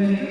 Amen.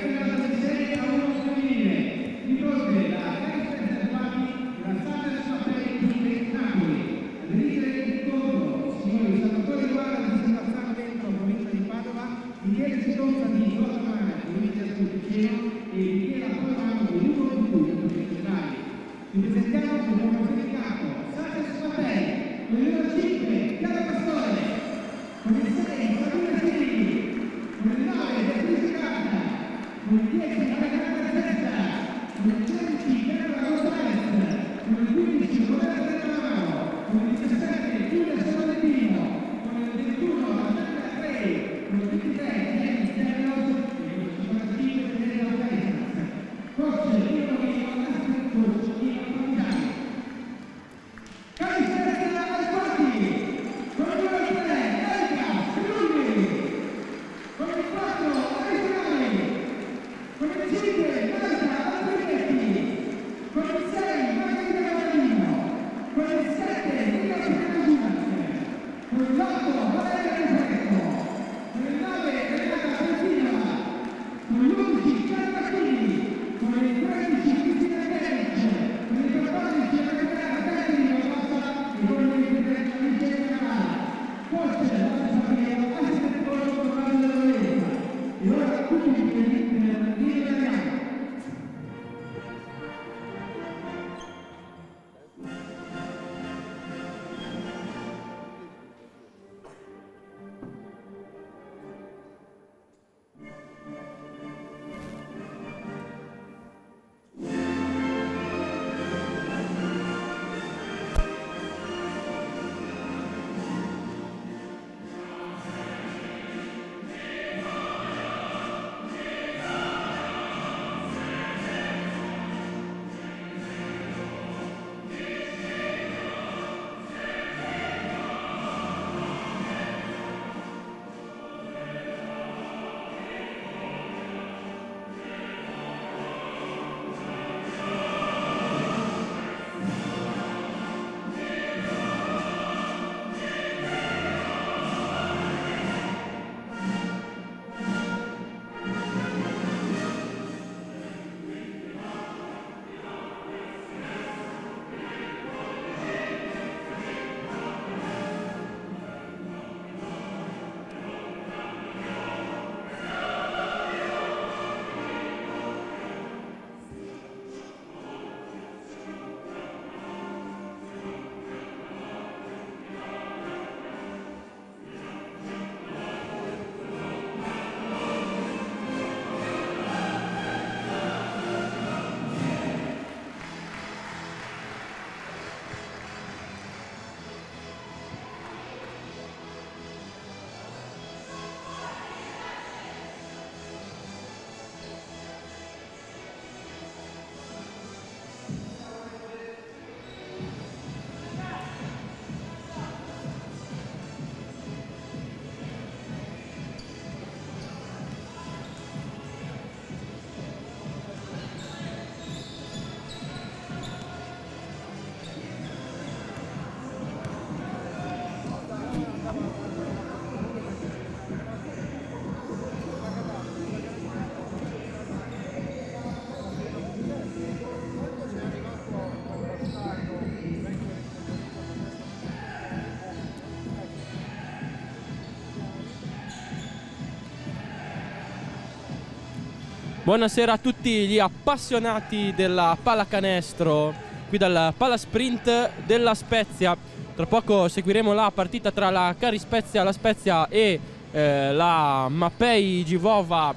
Buonasera a tutti gli appassionati della pallacanestro qui dal Pala Sprint della Spezia. Tra poco seguiremo la partita tra la Cari Spezia, la Spezia e eh, la Mapei Givova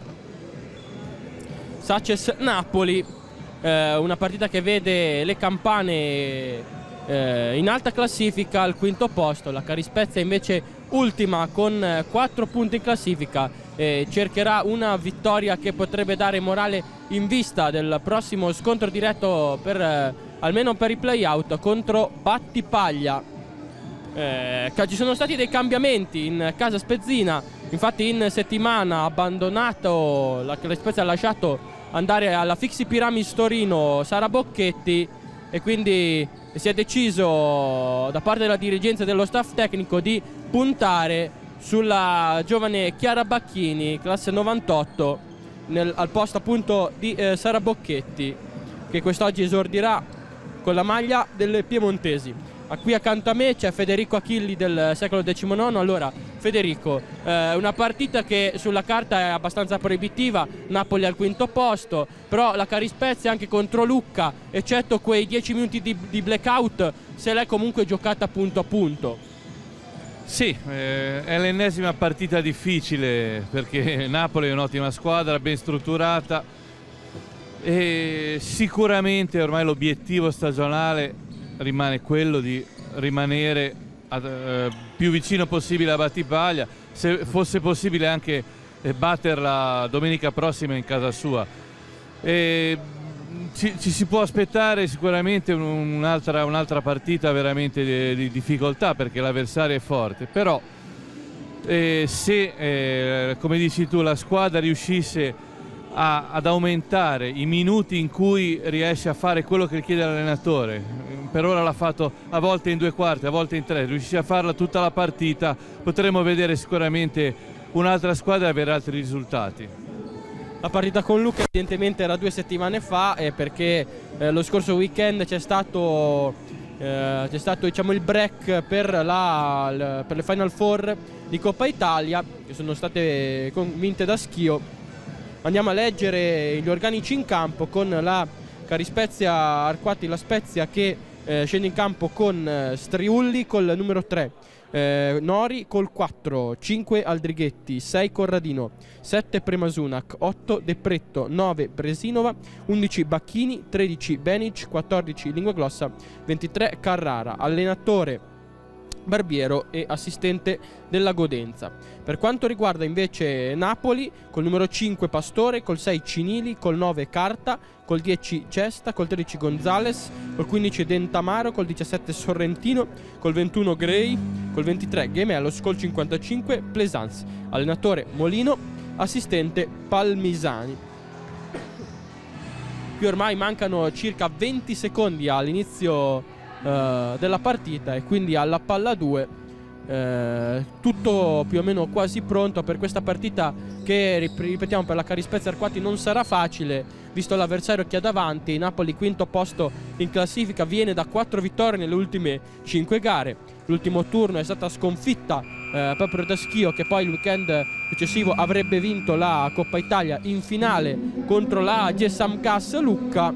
Saces Napoli. Eh, una partita che vede le campane eh, in alta classifica al quinto posto, la Cari Spezia invece ultima con 4 punti in classifica e cercherà una vittoria che potrebbe dare morale in vista del prossimo scontro diretto per, eh, almeno per i playout contro Battipaglia. Eh, ci sono stati dei cambiamenti in casa Spezzina, infatti in settimana ha abbandonato, la, la Spezia ha lasciato andare alla Fixi Piramis Torino Sara Bocchetti e quindi si è deciso da parte della dirigenza e dello staff tecnico di puntare sulla giovane Chiara Bacchini, classe 98, nel, al posto appunto di eh, Sara Bocchetti, che quest'oggi esordirà con la maglia delle Piemontesi. A qui accanto a me c'è Federico Achilli del secolo XIX. Allora, Federico, eh, una partita che sulla carta è abbastanza proibitiva, Napoli al quinto posto, però la Carispezia anche contro Lucca, eccetto quei 10 minuti di, di blackout, se l'è comunque giocata punto a punto. Sì, eh, è l'ennesima partita difficile perché Napoli è un'ottima squadra, ben strutturata e sicuramente ormai l'obiettivo stagionale rimane quello di rimanere ad, eh, più vicino possibile a Battipaglia, se fosse possibile anche eh, batterla domenica prossima in casa sua. E, ci, ci, si può aspettare sicuramente un'altra, un'altra partita veramente di, di, difficoltà perché l'avversario è forte, però eh, se, eh, come dici tu, la squadra riuscisse a, ad aumentare i minuti in cui riesce a fare quello che chiede l'allenatore. Per ora l'ha fatto a volte in due quarti, a volte in tre, riuscisse a farla tutta la partita, potremo vedere sicuramente un'altra squadra avere altri risultati. La partita con Luca evidentemente era due settimane fa eh, perché eh, lo scorso weekend c'è stato, eh, stato diciamo, il break per, la, per le Final Four di Coppa Italia che sono state vinte da Schio. Andiamo a leggere gli organici in campo con la Carispezia Arquati La Spezia che eh, scende in campo con eh, Striulli col numero 3 eh, Nori col 4 5 Aldrighetti 6 Corradino 7 Premasunac 8 Depretto 9 Bresinova 11 Bacchini 13 Benic 14 Linguaglossa 23 Carrara. Allenatore barbiero e assistente della Godenza. Per quanto riguarda invece Napoli, col numero 5 Pastore, col 6 Cinili, col 9 Carta, col 10 Cesta, col 13 Gonzales, col 15 Dentamaro, col 17 Sorrentino, col 21 Gray, col 23 Gemelos, col 55 Plaisance, allenatore Molino, assistente Palmisani. Qui ormai mancano circa 20 secondi all'inizio eh, della partita e quindi alla palla 2 eh, tutto più o meno quasi pronto per questa partita che ripetiamo per la Carispezia Arquati non sarà facile visto l'avversario che ha davanti. Napoli quinto posto in classifica viene da 4 vittorie nelle ultime 5 gare. L'ultimo turno è stata sconfitta eh, proprio da Schio che poi il weekend successivo avrebbe vinto la Coppa Italia in finale contro la Gessam Lucca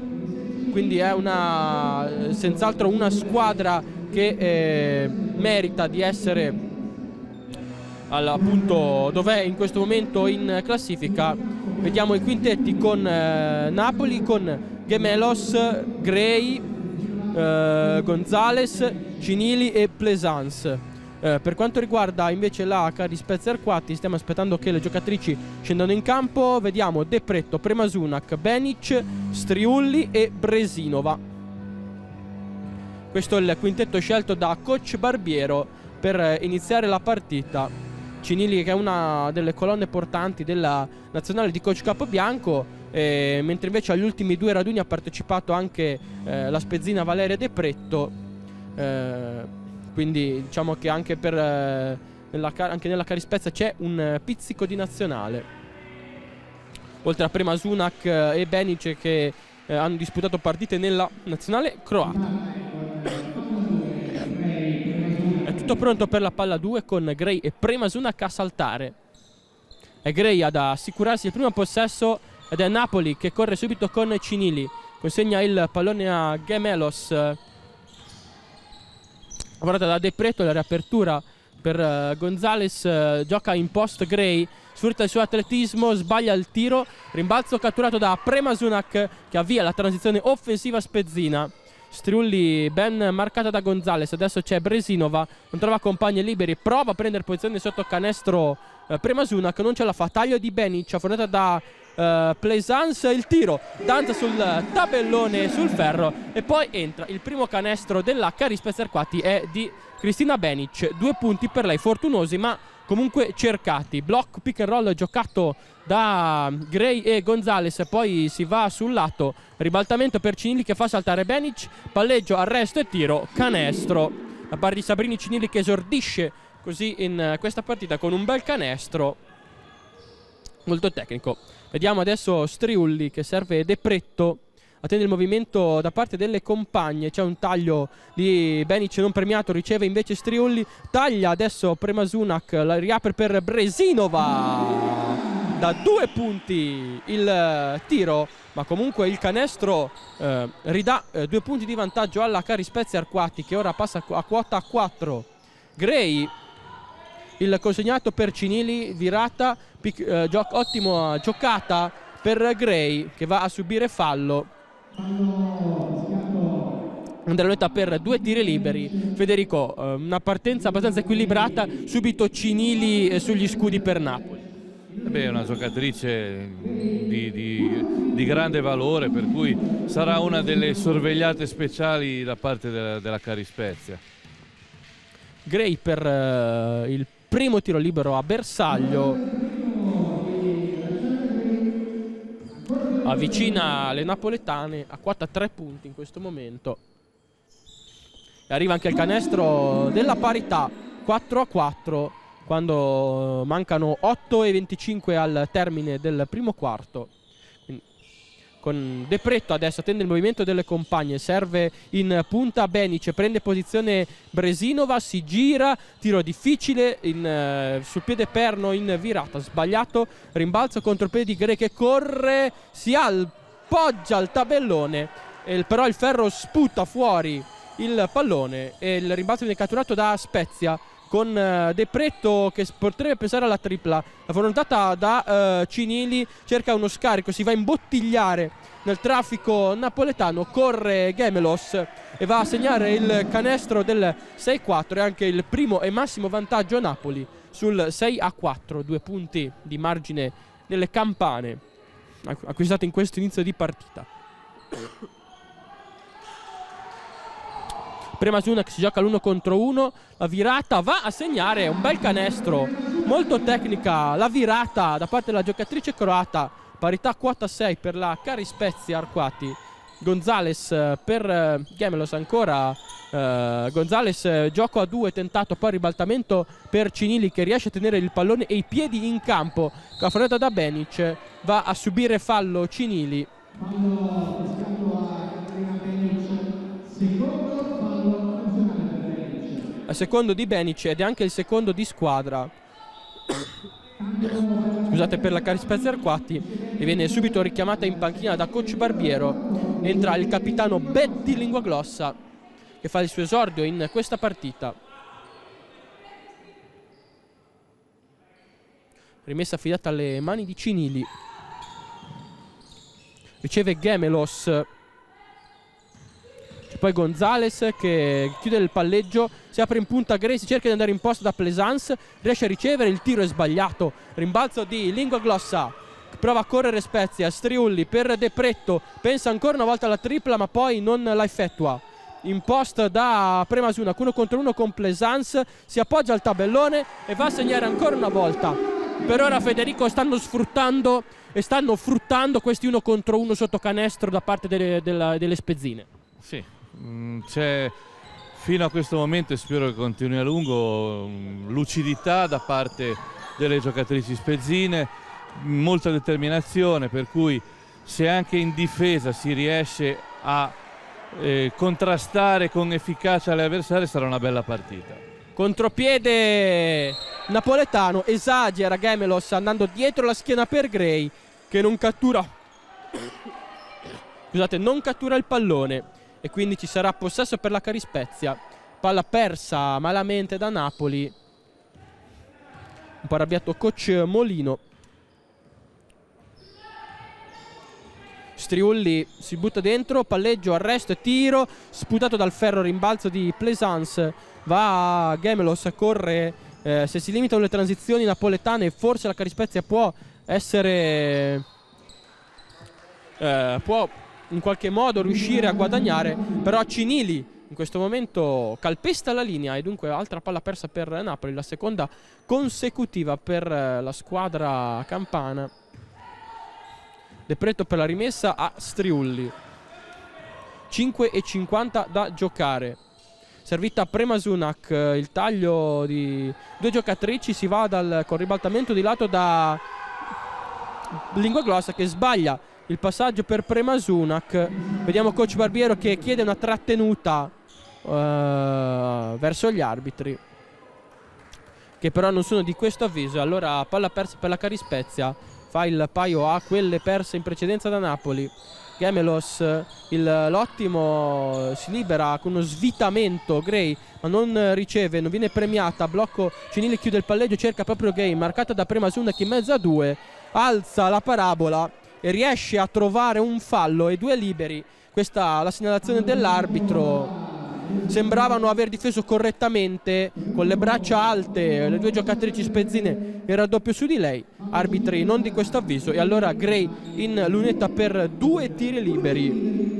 quindi è una, senz'altro una squadra che eh, merita di essere al punto dov'è in questo momento in classifica. Vediamo i quintetti con eh, Napoli, con Gemelos, Gray, eh, Gonzales, Cinili e Plaisance. Eh, per quanto riguarda invece la Cari Spezia Arquati, stiamo aspettando che le giocatrici scendano in campo. Vediamo Depretto, Premasunac, Benic, Striulli e Bresinova. Questo è il quintetto scelto da coach Barbiero per iniziare la partita. Cinilli che è una delle colonne portanti della nazionale di coach Capobianco, eh, mentre invece agli ultimi due raduni ha partecipato anche eh, la spezzina Valeria Depretto. Eh, quindi diciamo che anche, per, eh, nella, anche nella Carispezza c'è un eh, pizzico di nazionale. Oltre a prima Sunak eh, e Benic che eh, hanno disputato partite nella nazionale croata. È tutto pronto per la palla 2 con Gray e prima Sunak a saltare. È Gray ad assicurarsi il primo possesso ed è Napoli che corre subito con Cinili. Consegna il pallone a Gemelos lavorata da De Preto, la riapertura per uh, Gonzales, uh, gioca in post Gray, sfrutta il suo atletismo, sbaglia il tiro, rimbalzo catturato da Premasunak che avvia la transizione offensiva spezzina. Striulli ben marcata da Gonzales, adesso c'è Bresinova, non trova compagni liberi, prova a prendere posizione sotto canestro eh, Premasunak, non ce la fa, taglio di Benic, affrontata da uh, Plaisance il tiro danza sul tabellone sul ferro e poi entra il primo canestro dell'H Rispezzer Quatti è di Cristina Benic due punti per lei fortunosi ma comunque cercati. Block pick and roll giocato da Gray e Gonzales, poi si va sul lato, ribaltamento per Cinilli che fa saltare Benic, palleggio, arresto e tiro, canestro. Da parte di Sabrini Cinilli che esordisce così in eh, questa partita con un bel canestro molto tecnico. Vediamo adesso Striulli che serve Depretto attende il movimento da parte delle compagne. C'è un taglio di Benic non premiato riceve invece Striulli. Taglia adesso Premasunak la riapre per Bresinova. Da due punti il eh, tiro ma comunque il canestro eh, ridà eh, due punti di vantaggio alla Cari Spezia Arquati che ora passa a quota 4 Gray il consegnato per Cinili virata pic, eh, gio- ottima giocata per Gray che va a subire fallo. Andrea per due tiri liberi. Federico eh, una partenza abbastanza equilibrata subito Cinili eh, sugli scudi per Napoli. Eh Beh, è una giocatrice di, di- di grande valore, per cui sarà una delle sorvegliate speciali da parte della, della Cari Spezia. Gray per eh, il primo tiro libero a bersaglio. Avvicina le napoletane a quota 3 punti in questo momento. E arriva anche il canestro della parità 4 a 4 quando mancano 8 e 25 al termine del primo quarto con Depretto adesso attende il movimento delle compagne serve in punta Benice prende posizione Bresinova si gira tiro difficile in, eh, sul piede perno in virata sbagliato rimbalzo contro piede di corre si appoggia al tabellone e il- però il ferro sputa fuori il pallone e il rimbalzo viene catturato da Spezia con eh, Depretto che potrebbe pensare alla tripla. Affrontata da eh, Cinili cerca uno scarico si va a imbottigliare nel traffico napoletano corre Gemelos e va a segnare il canestro del 6-4 e anche il primo e massimo vantaggio a Napoli sul 6-4 due punti di margine nelle campane acqu- acquistate in questo inizio di partita Prima Sunak si gioca l'uno contro uno. La virata va a segnare un bel canestro. Molto tecnica la virata da parte della giocatrice croata. Parità quota 6 per la Cari Spezia Arquati. Gonzales eh, per eh, Gemelos ancora. eh, Gonzales gioco a due tentato poi ribaltamento per Cinili che riesce a tenere il pallone e i piedi in campo. Affrontata da Benic. Va a subire fallo Cinili. Il secondo di Benic ed è anche il secondo di squadra. Scusate per la Cari Spezia Arquati e viene subito richiamata in panchina da coach Barbiero. Entra il capitano Betty Linguaglossa che fa il suo esordio in questa partita. Rimessa affidata alle mani di Cinili. Riceve Gemelos. C'è poi Gonzales che chiude il palleggio, si apre in punta Grace, cerca di andare in posto da Plaisance, riesce a ricevere, il tiro è sbagliato, rimbalzo di Lingua Glossa, prova a correre Spezia, Striulli per Depretto, pensa ancora una volta alla tripla ma poi non la effettua. In post da Premasuna, uno contro uno con Plaisance, si appoggia al tabellone e va a segnare ancora una volta. Per ora Federico stanno sfruttando e stanno fruttando questi uno contro uno sotto canestro da parte delle, della- delle spezzine. Sì, c'è fino a questo momento e spero che continui a lungo mm, lucidità da parte delle giocatrici spezzine, molta determinazione per cui se anche in difesa si riesce a eh, contrastare con efficacia le avversarie sarà una bella partita. Contropiede napoletano, esagera Gemelos andando dietro la schiena per Gray che non cattura Scusate, non cattura il pallone e quindi ci sarà possesso per la Carispezia. Palla persa malamente da Napoli. Un po' arrabbiato coach Molino. Striulli si butta dentro, palleggio, arresto e tiro, sputato dal ferro rimbalzo di Plaisance, va a Gemelos, corre, eh, se si limitano le transizioni napoletane forse la Carispezia può essere, eh, può in qualche modo riuscire a guadagnare, però Cinili in questo momento calpesta la linea e dunque altra palla persa per Napoli, la seconda consecutiva per eh, la squadra campana. De Pretto per la rimessa a Striulli. 5,50 da giocare. Servita a Premasunak, eh, il taglio di due giocatrici si va dal, con ribaltamento di lato da Lingua Glossa che sbaglia il passaggio per Premasunak. Vediamo coach Barbiero che chiede una trattenuta uh, verso gli arbitri che però non sono di questo avviso. Allora palla persa per la Carispezia, fa il paio a quelle perse in precedenza da Napoli. Gemelos, l'ottimo si libera con uno svitamento Gray ma non riceve, non viene premiata blocco Cinili chiude il palleggio cerca proprio Gay marcata da Premasunak in mezzo a due alza la parabola e riesce a trovare un fallo e due liberi. Questa la segnalazione dell'arbitro. Sembravano aver difeso correttamente con le braccia alte le due giocatrici spezzine era doppio su di lei. Arbitri non di questo avviso. E allora Gray in lunetta per due tiri liberi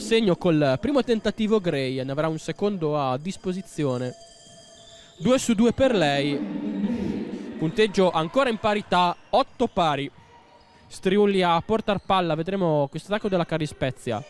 segno col primo tentativo Gray ne avrà un secondo a disposizione. 2 su 2 per lei. Punteggio ancora in parità 8 pari. Striulli a portar palla vedremo questo attacco della Carispezia.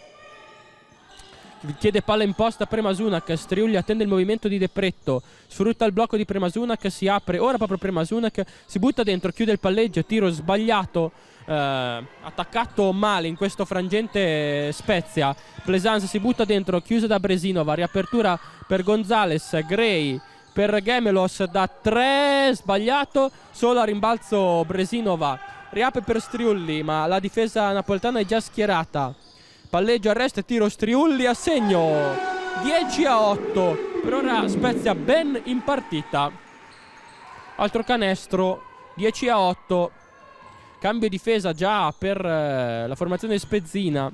Chiede palla in posta a Premasunak Striulli attende il movimento di Depretto sfrutta il blocco di Premasunak si apre ora proprio Premasunak si butta dentro chiude il palleggio tiro sbagliato eh, attaccato male in questo frangente Spezia. Plesanza si butta dentro chiusa da Bresinova. Riapertura per Gonzales Gray per Gemelos da 3 sbagliato. Solo a rimbalzo Bresinova. Riapre per Striulli ma la difesa napoletana è già schierata. Palleggio arresto e tiro. Striulli a segno. 10 a 8 per ora Spezia ben in partita. Altro canestro. 10 a 8 cambio difesa già per eh, la formazione spezzina.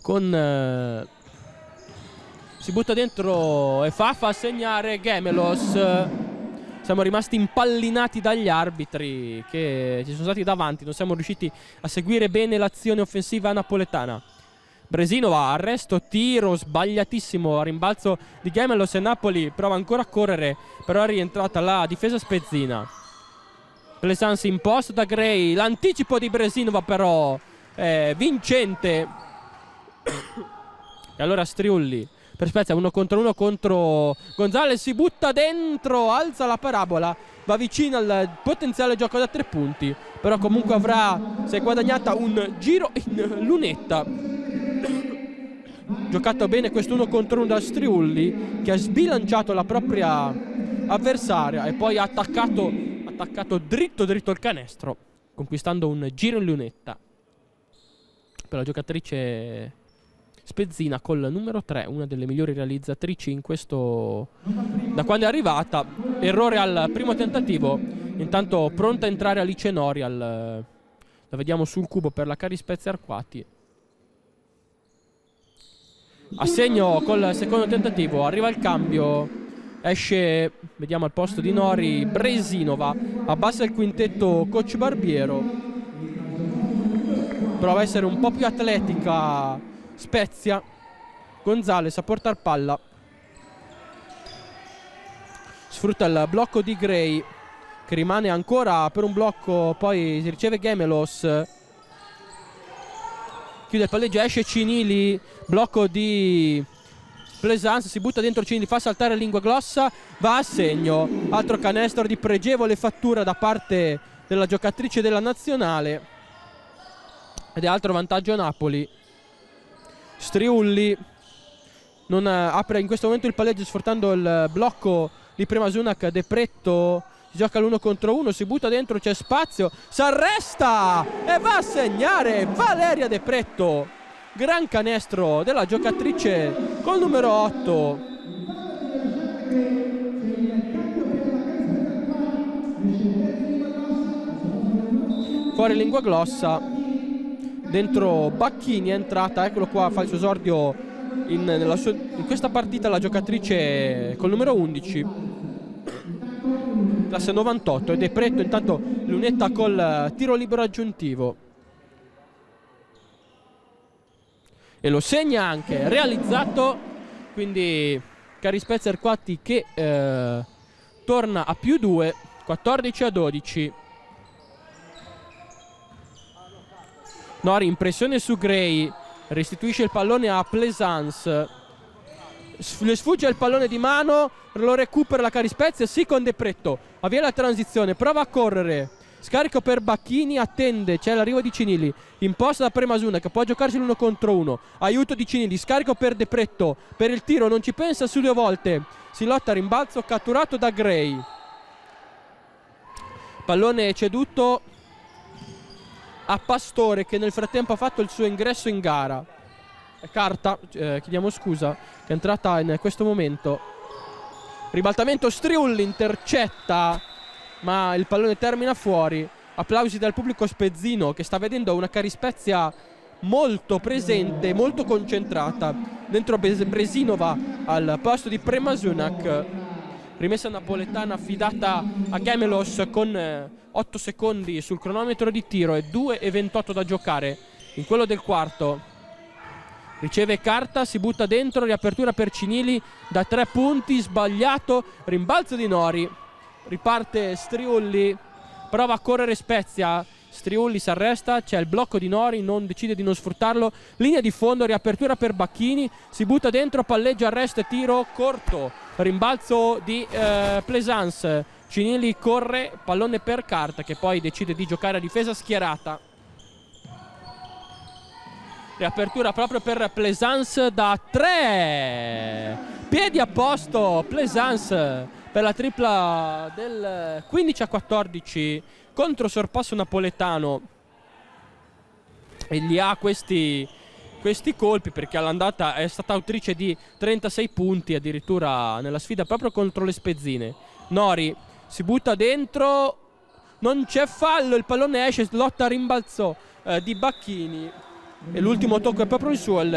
Con eh, si butta dentro e fa a segnare Gemelos. Siamo rimasti impallinati dagli arbitri che ci sono stati davanti. Non siamo riusciti a seguire bene l'azione offensiva napoletana. Bresinova, arresto, tiro sbagliatissimo a rimbalzo di Gemelos e Napoli prova ancora a correre però è rientrata la difesa spezzina Plesansi imposto da Gray. L'anticipo di Bresinova però è vincente. E allora Striulli per Spezia uno contro uno contro Gonzales si butta dentro alza la parabola va vicino al potenziale gioco da tre punti però comunque avrà si è guadagnata un giro in lunetta. Giocato bene questo uno contro uno da Striulli che ha sbilanciato la propria avversaria e poi ha attaccato, attaccato dritto dritto il canestro conquistando un giro in lunetta per la giocatrice Spezzina col numero 3, una delle migliori realizzatrici in questo da quando è arrivata. Errore al primo tentativo. Intanto pronta a entrare Alice Nori al, la vediamo sul cubo per la Cari Spezia Arquati. A segno col secondo tentativo, arriva il cambio. Esce, vediamo al posto di Nori, Bresinova. Abbassa il quintetto coach Barbiero. Prova a essere un po' più atletica Spezia Gonzales a portar palla sfrutta il blocco di Gray che rimane ancora per un blocco poi si riceve Gemelos chiude il palleggio esce Cinili blocco di Pleasance si butta dentro Cinili fa saltare Lingua Glossa va a segno. Altro canestro di pregevole fattura da parte della giocatrice della nazionale. Ed è altro vantaggio Napoli. Striulli non apre in questo momento il palleggio sfruttando il blocco di Premasunak De Pretto. Gioca l'uno contro uno si butta dentro c'è spazio si arresta e va a segnare Valeria De Pretto gran canestro della giocatrice col numero 8 fuori lingua glossa dentro Bacchini è entrata eccolo qua fa il suo esordio in, sua- in questa partita la giocatrice col numero 11 classe 98 ed è Pretto intanto lunetta col tiro libero aggiuntivo e lo segna anche realizzato. Quindi Cari Spezia Erquati che eh, torna a più 2 14 a 12 Nori impressione su Gray. Restituisce il pallone a Plaisance le sfugge il pallone di mano lo recupera la Cari Spezia sì con De Pretto. Avvia la transizione prova a correre scarico per Bacchini attende c'è l'arrivo di Cinili imposta da Premasuna che può giocarsi l'uno contro uno. Aiuto di Cinili scarico per De Pretto. Per il tiro non ci pensa su due volte. Si lotta a rimbalzo catturato da Gray. Pallone ceduto a Pastore che nel frattempo ha fatto il suo ingresso in gara. Carta eh, chiediamo scusa che è entrata in questo momento. Ribaltamento Striulli intercetta ma il pallone termina fuori. Applausi dal pubblico spezzino che sta vedendo una Carispezia molto presente, molto concentrata dentro Bresinova al posto di Premasunak rimessa napoletana affidata a Gemelos con 8 secondi sul cronometro di tiro e 2 e 28 da giocare. In quello del quarto riceve carta, si butta dentro, riapertura per Cinili da 3 punti, sbagliato, rimbalzo di Nori riparte Striulli prova a correre Spezia. Striulli si arresta c'è il blocco di Nori non decide di non sfruttarlo. Linea di fondo riapertura per Bacchini si butta dentro palleggia arresto e tiro corto. Rimbalzo di eh, Plaisance. Cinili corre pallone per carta che poi decide di giocare a difesa schierata. Riapertura proprio per Plaisance da 3 piedi a posto Plaisance per la tripla del 15 a 14 contro sorpasso napoletano. E gli ha questi, questi colpi perché all'andata è stata autrice di 36 punti addirittura nella sfida proprio contro le spezzine. Nori si butta dentro non c'è fallo il pallone esce lotta a rimbalzo eh, di Bacchini. E l'ultimo tocco è proprio il suo il,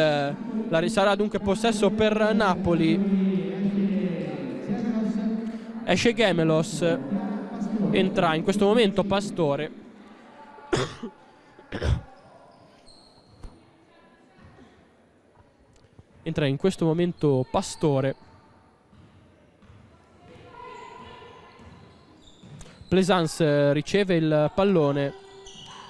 la sarà dunque possesso per Napoli esce Gemelos. Entra in questo momento Pastore. Entra in questo momento Pastore. Plaisance riceve il pallone.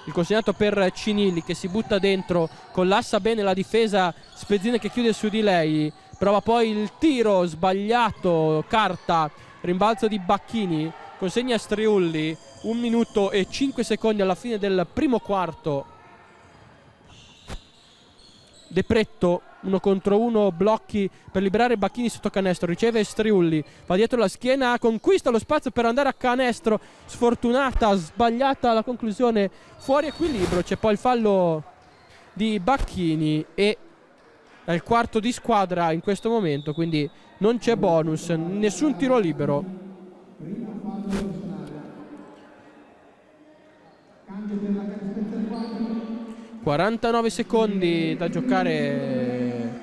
Il consegnato per Cinilli che si butta dentro collassa bene la difesa. Spezzine che chiude su di lei. Prova poi il tiro sbagliato carta rimbalzo di Bacchini consegna Striulli un minuto e 5 secondi alla fine del primo quarto. De Pretto uno contro uno blocchi per liberare Bacchini sotto canestro riceve Striulli va dietro la schiena conquista lo spazio per andare a canestro sfortunata sbagliata la conclusione fuori equilibrio c'è poi il fallo di Bacchini e è il quarto di squadra in questo momento quindi non c'è bonus nessun tiro libero. 49 secondi da giocare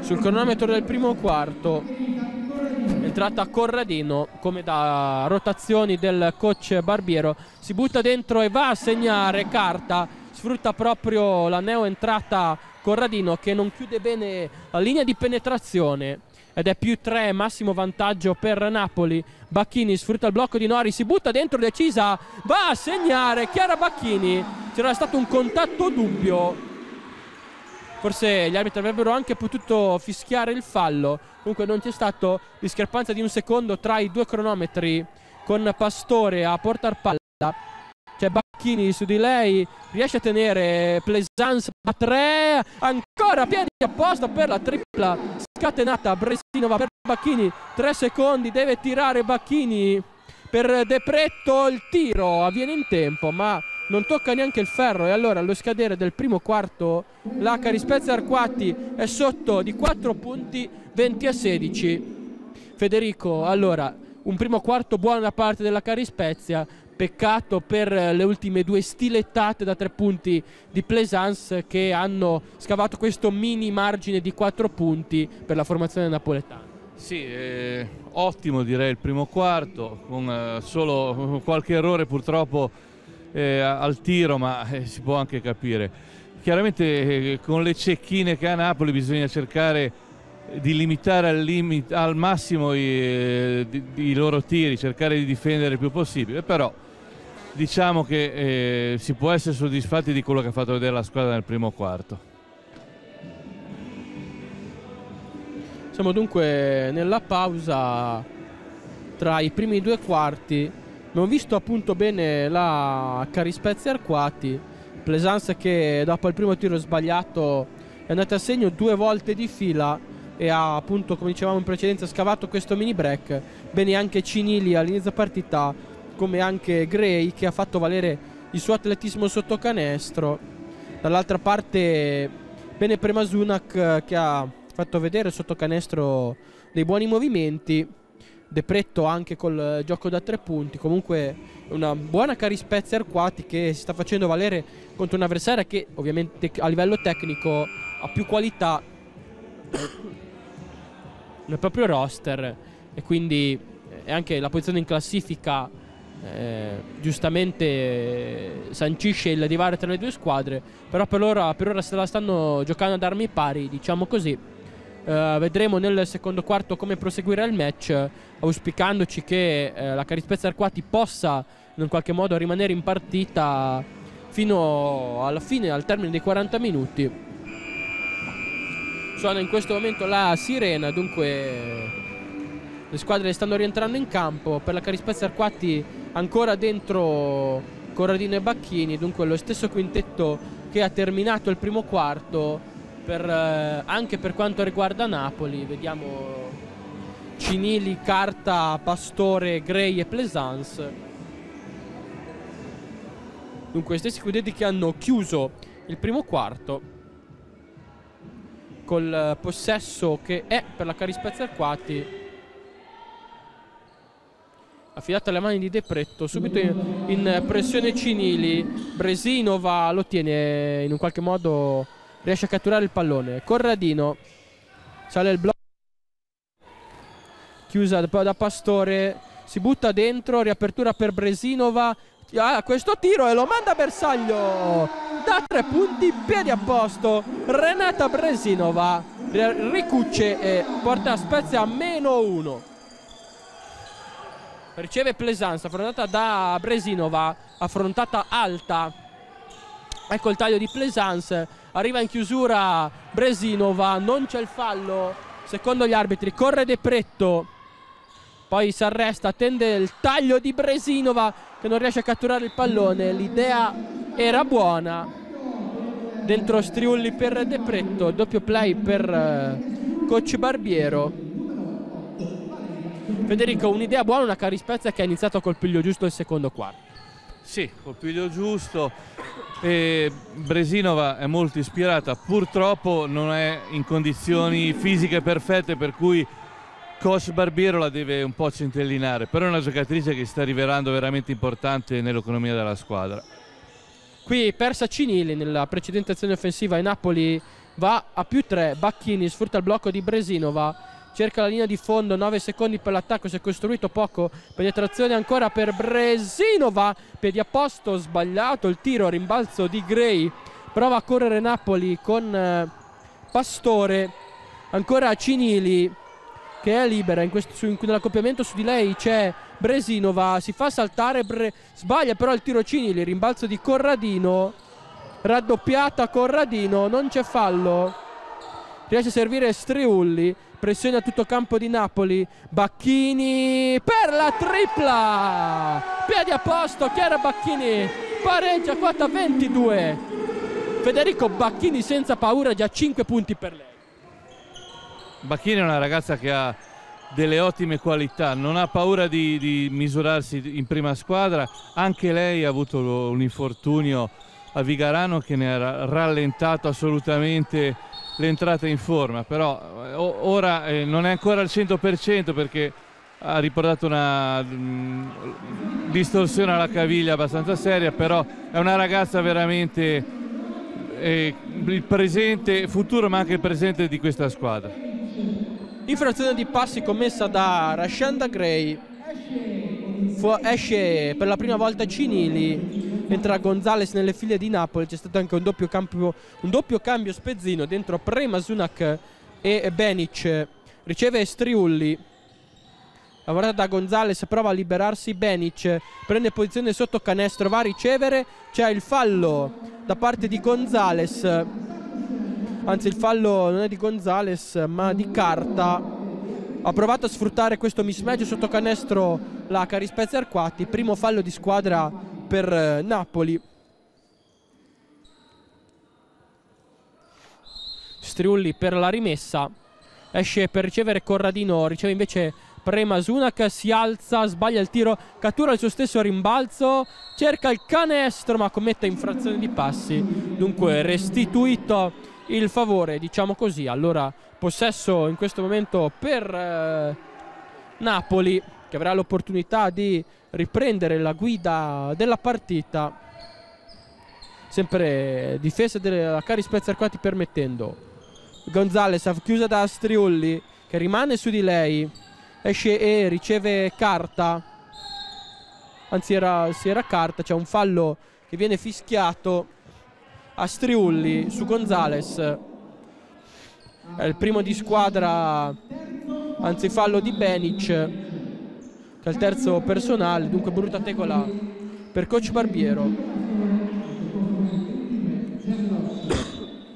sul cronometro del primo quarto. Entrata Corradino come da rotazioni del coach Barbiero si butta dentro e va a segnare carta. Sfrutta proprio la neo entrata Corradino che non chiude bene la linea di penetrazione ed è più 3 massimo vantaggio per Napoli. Bacchini sfrutta il blocco di Nori si butta dentro decisa va a segnare Chiara Bacchini. C'era stato un contatto dubbio. Forse gli arbitri avrebbero anche potuto fischiare il fallo. Comunque non c'è stato discrepanza di un secondo tra i due cronometri con Pastore a portar palla c'è Bacchini su di lei riesce a tenere Plaisance a 3 ancora piedi apposta per la tripla scatenata Bresinova per Bacchini. 3 secondi deve tirare Bacchini per De Pretto il tiro avviene in tempo ma non tocca neanche il ferro. E allora allo scadere del primo quarto la Carispezia Arquati è sotto di 4 punti 20 a 16 Federico allora un primo quarto buono da parte della Carispezia Peccato per le ultime due stilettate da tre punti di Plaisance che hanno scavato questo mini margine di quattro punti per la formazione napoletana. Sì, eh, ottimo direi il primo quarto, con eh, solo qualche errore purtroppo eh, al tiro, ma eh, si può anche capire. Chiaramente eh, con le cecchine che ha Napoli bisogna cercare di limitare al, limit, al massimo i, eh, di, i, loro tiri, cercare di difendere il più possibile, però diciamo che si può essere soddisfatti di quello che ha fatto vedere la squadra nel primo quarto. Siamo dunque nella pausa tra i primi due quarti. Abbiamo visto appunto bene la Carispezia Arquati. Plesanza che dopo il primo tiro sbagliato è andata a segno due volte di fila e ha appunto, come dicevamo in precedenza, scavato questo mini break. Bene anche Cinili all'inizio partita, come anche Gray che ha fatto valere il suo atletismo sotto canestro. Dall'altra parte, bene Premasunak che ha fatto vedere sotto canestro dei buoni movimenti. Depretto anche col gioco da tre punti. Comunque una buona Carispezia Arquati che si sta facendo valere contro un'avversaria che ovviamente a livello tecnico ha più qualità nel proprio roster e quindi è anche la posizione in classifica eh, giustamente eh, sancisce il divare tra le due squadre però per ora, per ora se la stanno giocando ad armi pari diciamo così Uh, vedremo nel secondo quarto come proseguire il match, auspicandoci che uh, la Carispezia Arquati possa in qualche modo rimanere in partita fino alla fine, al termine dei 40 minuti. Suona in questo momento la sirena, dunque le squadre stanno rientrando in campo. Per la Carispezia Arquati ancora dentro Corradino e Bacchini, dunque lo stesso quintetto che ha terminato il primo quarto per, eh, anche per quanto riguarda Napoli, vediamo Cinili, Carta, Pastore, Gray e Plaisance. Dunque, stessi cudetti che hanno chiuso il primo quarto col possesso che è per la Carispezia Arquati affidata alle mani di Depretto subito in, in pressione Cinili Bresinova lo tiene in un qualche modo riesce a catturare il pallone. Corradino sale il blocco. Chiusa da Pastore. Si butta dentro. Riapertura per Bresinova. Ah, questo tiro e lo manda Bersaglio. Da tre punti, piedi a posto. Renata Bresinova ricucce e porta Spezia a meno uno. Riceve Plesanza, affrontata da Bresinova, affrontata alta. Ecco il taglio di Pleasance arriva in chiusura Bresinova, non c'è il fallo, secondo gli arbitri, corre De Pretto, poi si arresta, attende il taglio di Bresinova che non riesce a catturare il pallone, l'idea era buona, dentro Striulli per De Pretto, doppio play per uh, coach Barbiero. Federico, un'idea buona, una carispezza che ha iniziato col piglio giusto il secondo quarto. Sì, col piglio giusto, e Bresinova è molto ispirata, purtroppo non è in condizioni fisiche perfette per cui coach Barbiero la deve un po' centellinare, però è una giocatrice che sta rivelando veramente importante nell'economia della squadra. Qui persa Cinili nella precedente azione offensiva e Napoli va a più 3, Bacchini sfrutta il blocco di Bresinova cerca la linea di fondo 9 secondi per l'attacco si è costruito poco. Penetrazione ancora per Bresinova. Piedi a posto sbagliato il tiro rimbalzo di Gray. Prova a correre Napoli con eh, Pastore. Ancora Cinili che è libera in questo, in, nell'accoppiamento su di lei c'è Bresinova. Si fa saltare Bre, sbaglia però il tiro Cinili rimbalzo di Corradino. Raddoppiata Corradino non c'è fallo. Riesce a servire Striulli pressione a tutto campo di Napoli. Bacchini per la tripla. Piedi a posto Chiara Bacchini. Pareggia quota 22 Federico Bacchini senza paura già 5 punti per lei. Bacchini è una ragazza che ha delle ottime qualità non ha paura di, di misurarsi in prima squadra. Anche lei ha avuto un infortunio a Vigarano che ne ha rallentato assolutamente l'entrata in forma, però eh, ora eh, non è ancora al 100% perché ha riportato una, mm, distorsione alla caviglia abbastanza seria, però è una ragazza veramente eh, il presente, futuro ma anche il presente di questa squadra. Infrazione di passi commessa da Rashanda Gray. Esce per la prima volta Cinili, entra Gonzales nelle file di Napoli. C'è stato anche un doppio, cambio, un doppio cambio spezzino dentro Prema Sunak e Benic. Riceve Striulli. Lavorata da Gonzales, prova a liberarsi Benic, prende posizione sotto canestro, va a ricevere, c'è il fallo da parte di Gonzales. Anzi il fallo non è di Gonzales ma di Carta. Ha provato a sfruttare questo mismatch sotto canestro la Carispezia Arquati, primo fallo di squadra per eh, Napoli. Striulli per la rimessa, esce per ricevere Corradino, riceve invece Prema Sunak, si alza, sbaglia il tiro, cattura il suo stesso rimbalzo, cerca il canestro ma commette infrazione di passi, dunque restituito il favore, diciamo così. Allora, possesso in questo momento per eh, Napoli, che avrà l'opportunità di riprendere la guida della partita. Sempre difesa della Cari Spezia Arquati permettendo. Gonzales chiusa da Striulli che rimane su di lei. Esce e riceve carta. Anzi era, sì, era carta, c'è un fallo che viene fischiato a Striulli su Gonzales. È il primo di squadra, anzi fallo di Benic, che è il terzo personale, dunque brutta tecola per coach Barbiero.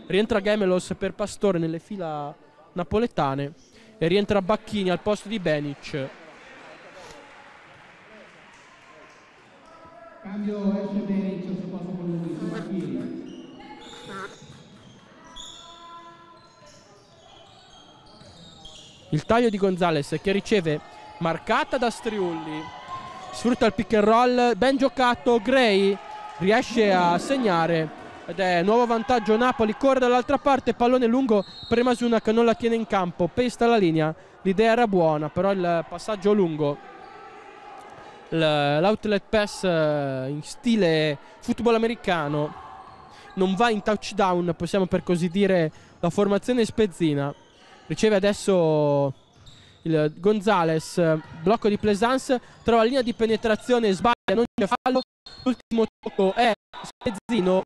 Rientra Gemelos per Pastore nelle fila napoletane e rientra Bacchini al posto di Benic. Cambio esce Benic sul posto con lui, Bacchini. Il taglio di Gonzales che riceve marcata da Striulli. Sfrutta il pick and roll, ben giocato Gray riesce a segnare ed è nuovo vantaggio Napoli, corre dall'altra parte, pallone lungo per Masuna che non la tiene in campo, pesta la linea, l'idea era buona, però il passaggio lungo, l'outlet pass eh, in stile football americano non va in touchdown, possiamo per così dire la formazione spezzina. Riceve adesso il Gonzales, blocco di Plaisance, trova linea di penetrazione, sbaglia, non c'è fallo. L'ultimo tocco è Spezzino.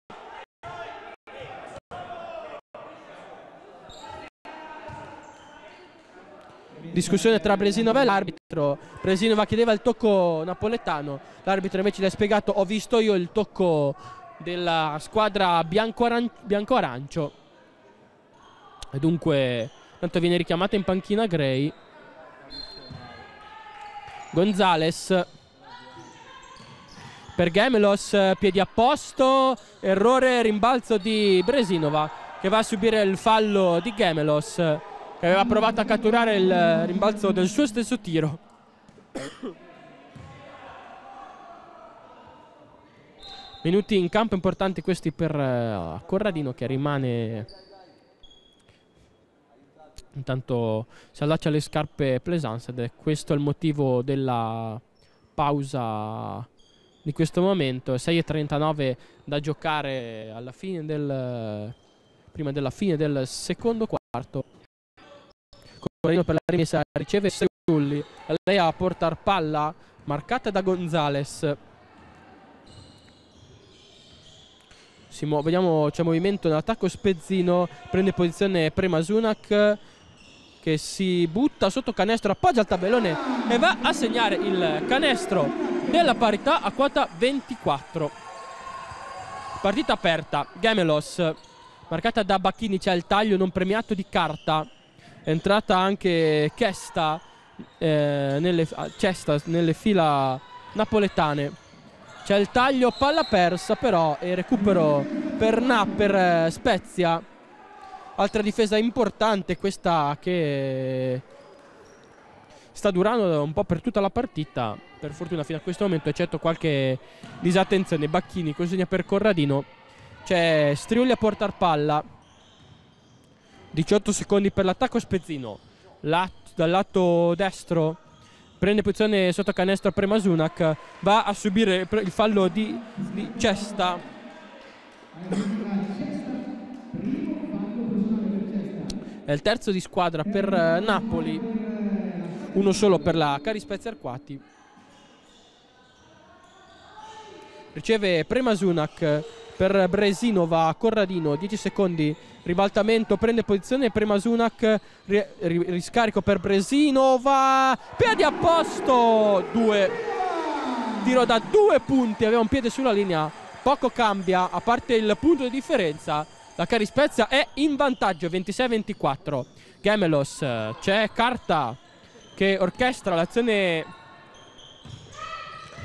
Discussione tra Bresinova e l'arbitro. Bresinova chiedeva il tocco napoletano. L'arbitro invece le ha spiegato: Ho visto io il tocco della squadra bianco-arancio. E dunque, tanto viene richiamata in panchina Gray. Gonzales per Gemelos, piedi a posto, errore, rimbalzo di Bresinova che va a subire il fallo di Gemelos che aveva provato a catturare il rimbalzo del suo stesso tiro. Minuti in campo importanti questi per uh, Corradino che rimane intanto si allaccia le scarpe Plaisance ed è questo il motivo della pausa di questo momento. 6.39 da giocare alla fine del prima della fine del secondo quarto. Corradino per la rimessa riceve Seulli lei a portar palla marcata da Gonzales. Mo- vediamo c'è movimento nell'attacco Spezzino prende posizione Prema Sunak che si butta sotto canestro appoggia il tabellone e va a segnare il canestro della parità a quota 24 partita aperta Gemelos. Marcata da Bacchini c'è il taglio non premiato di carta. È entrata anche Chesta eh, nelle, Cesta nelle fila napoletane. C'è il taglio, palla persa però e recupero per Napper eh, Spezia. Altra difesa importante questa che sta durando un po' per tutta la partita. Per fortuna fino a questo momento, eccetto qualche disattenzione. Bacchini consegna per Corradino. C'è Striulli a portar palla. 18 secondi per l'attacco Spezzino. Lat- dal lato destro prende posizione sotto canestro Premasunak, va a subire il fallo di, di cesta. È il terzo di squadra per eh, Napoli, uno solo per la Carispezia Arquati. Riceve Premasunak per Bresinova, Corradino, 10 secondi, ribaltamento, prende posizione Premasunak, ri- ri- riscarico per Bresinova, piedi a posto, due, tiro da due punti, aveva un piede sulla linea, poco cambia, a parte il punto di differenza, la Carispezia è in vantaggio, 26-24, Gemelos, c'è Carta che orchestra l'azione.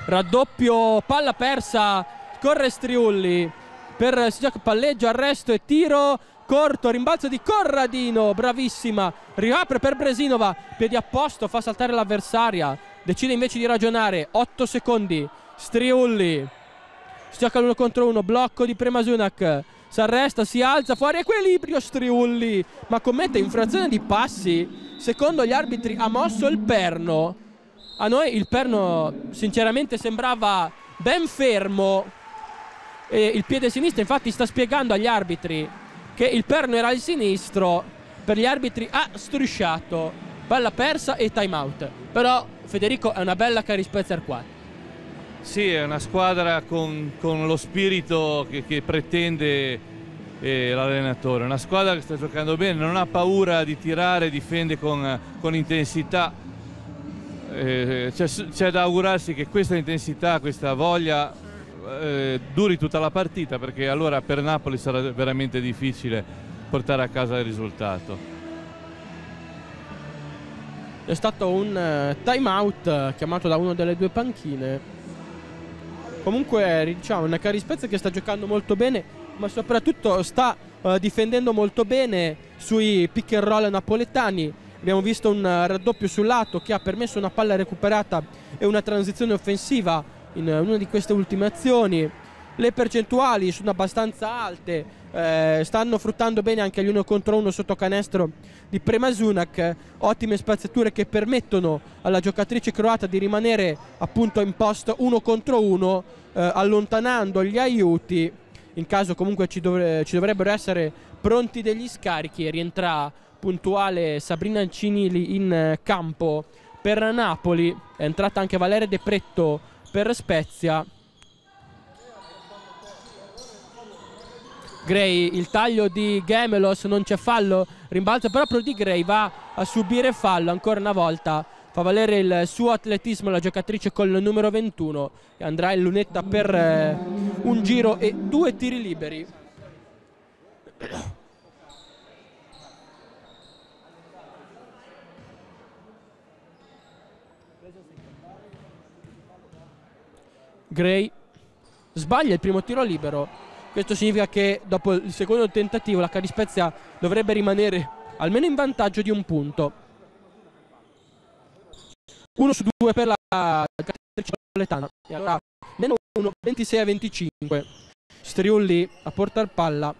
Raddoppio, palla persa, corre Striulli, per si gioca palleggio, arresto e tiro corto, rimbalzo di Corradino, bravissima, riapre per Bresinova, piedi a posto, fa saltare l'avversaria, decide invece di ragionare, 8 secondi, Striulli, si gioca l'uno contro uno, blocco di Premasunak, si arresta, si alza, fuori equilibrio Striulli, ma commette infrazione di passi, secondo gli arbitri ha mosso il perno, a noi il perno sinceramente sembrava ben fermo, e il piede sinistro infatti sta spiegando agli arbitri che il perno era al sinistro, per gli arbitri ha strisciato, palla persa e time out. Però Federico è una bella Carispezia qua. Sì, è una squadra con, con lo spirito che, che pretende eh, l'allenatore, una squadra che sta giocando bene, non ha paura di tirare, difende con, con intensità. Eh, c'è, da augurarsi che questa intensità, questa voglia eh, duri tutta la partita perché allora per Napoli sarà veramente difficile portare a casa il risultato. È stato un uh, time out uh, chiamato da una delle due panchine. Comunque diciamo una Carispezia che sta giocando molto bene, ma soprattutto sta uh, difendendo molto bene sui pick and roll napoletani. Abbiamo visto un raddoppio sul lato che ha permesso una palla recuperata e una transizione offensiva in una di queste ultime azioni. Le percentuali sono abbastanza alte, eh, stanno fruttando bene anche gli uno contro uno sotto canestro di Premasunak, ottime spaziature che permettono alla giocatrice croata di rimanere appunto in post uno contro uno, eh, allontanando gli aiuti. In caso comunque ci, dovre- ci dovrebbero essere pronti degli scarichi, rientra puntuale Sabrina Cinili in eh, campo per Napoli, è entrata anche Valeria De Pretto per Spezia. Gray, il taglio di Gemelos, non c'è fallo, rimbalza proprio di Gray, va a subire fallo ancora una volta. Fa valere il suo atletismo la giocatrice col numero 21 e andrà in lunetta per eh, un giro e due tiri liberi. Gray sbaglia il primo tiro libero. Questo significa che dopo il secondo tentativo la Carispezia dovrebbe rimanere almeno in vantaggio di un punto. 1 su 2 per la napoletana. E allora meno 1, 26 a 25. Striulli a portar palla.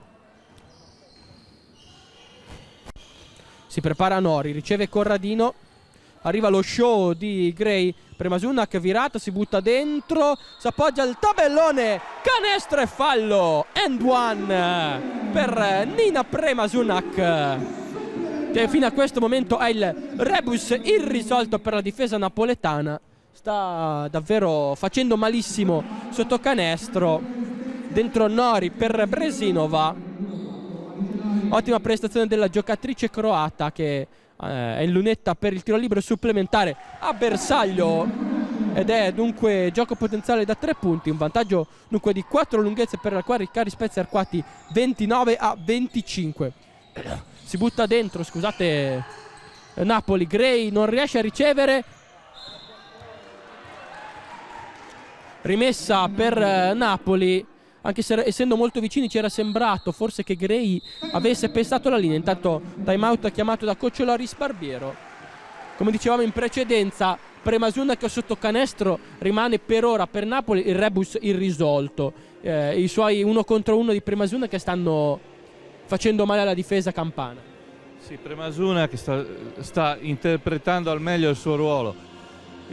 Si prepara Nori, riceve Corradino. Arriva lo show di Gray Premasunak virata, si butta dentro, si appoggia al tabellone, canestro e fallo, end one per Nina Premasunak che fino a questo momento è il rebus irrisolto per la difesa napoletana. Sta davvero facendo malissimo sotto canestro. Dentro Nori per Bresinova. Ottima prestazione della giocatrice croata che eh, è in lunetta per il tiro libero supplementare a bersaglio. Ed è dunque gioco potenziale da tre punti un vantaggio dunque di quattro lunghezze per la Cari Spezia Arquati 29 a 25 si butta dentro scusate Napoli Gray non riesce a ricevere. Rimessa per eh, Napoli anche se essendo molto vicini ci era sembrato forse che Gray avesse pestato la linea. Intanto time out chiamato da coach Loris Barbiero. Come dicevamo in precedenza Premasuna che sotto canestro rimane per ora per Napoli il rebus irrisolto. Eh, i suoi uno contro uno di Premasuna che stanno facendo male alla difesa campana. Sì, Premasuna che sta, sta interpretando al meglio il suo ruolo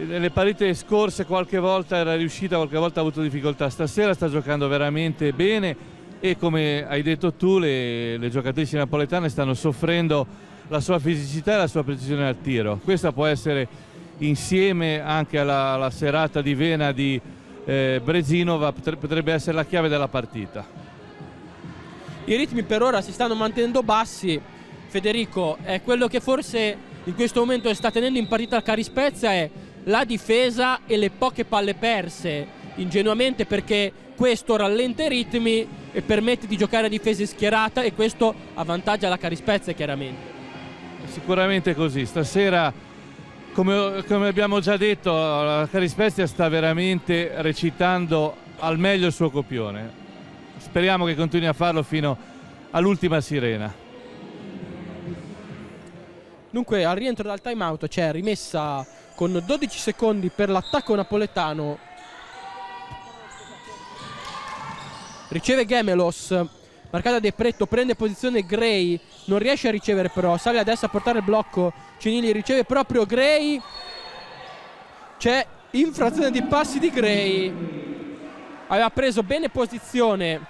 nelle partite scorse qualche volta era riuscita, qualche volta ha avuto difficoltà. Stasera sta giocando veramente bene e come hai detto tu le, le giocatrici napoletane stanno soffrendo la sua fisicità e la sua precisione al tiro. Questa può essere insieme anche alla, alla serata di vena di eh, Brezinova, potrebbe essere la chiave della partita. I ritmi per ora si stanno mantenendo bassi. Federico, è quello che forse in questo momento sta tenendo in partita il Cari Spezia è la difesa e le poche palle perse, ingenuamente perché questo rallenta i ritmi e permette di giocare a difesa schierata e questo avvantaggia la Cari Spezia chiaramente. Sicuramente così, stasera come, come abbiamo già detto la Cari Spezia sta veramente recitando al meglio il suo copione. Speriamo che continui a farlo fino all'ultima sirena. Dunque al rientro dal time out c'è rimessa con 12 secondi per l'attacco napoletano. Riceve Gemelos, marcata De Pretto, prende posizione Gray, non riesce a ricevere però, sale adesso a portare il blocco, Cinili riceve proprio Gray. C'è infrazione di passi di Gray. Aveva preso bene posizione.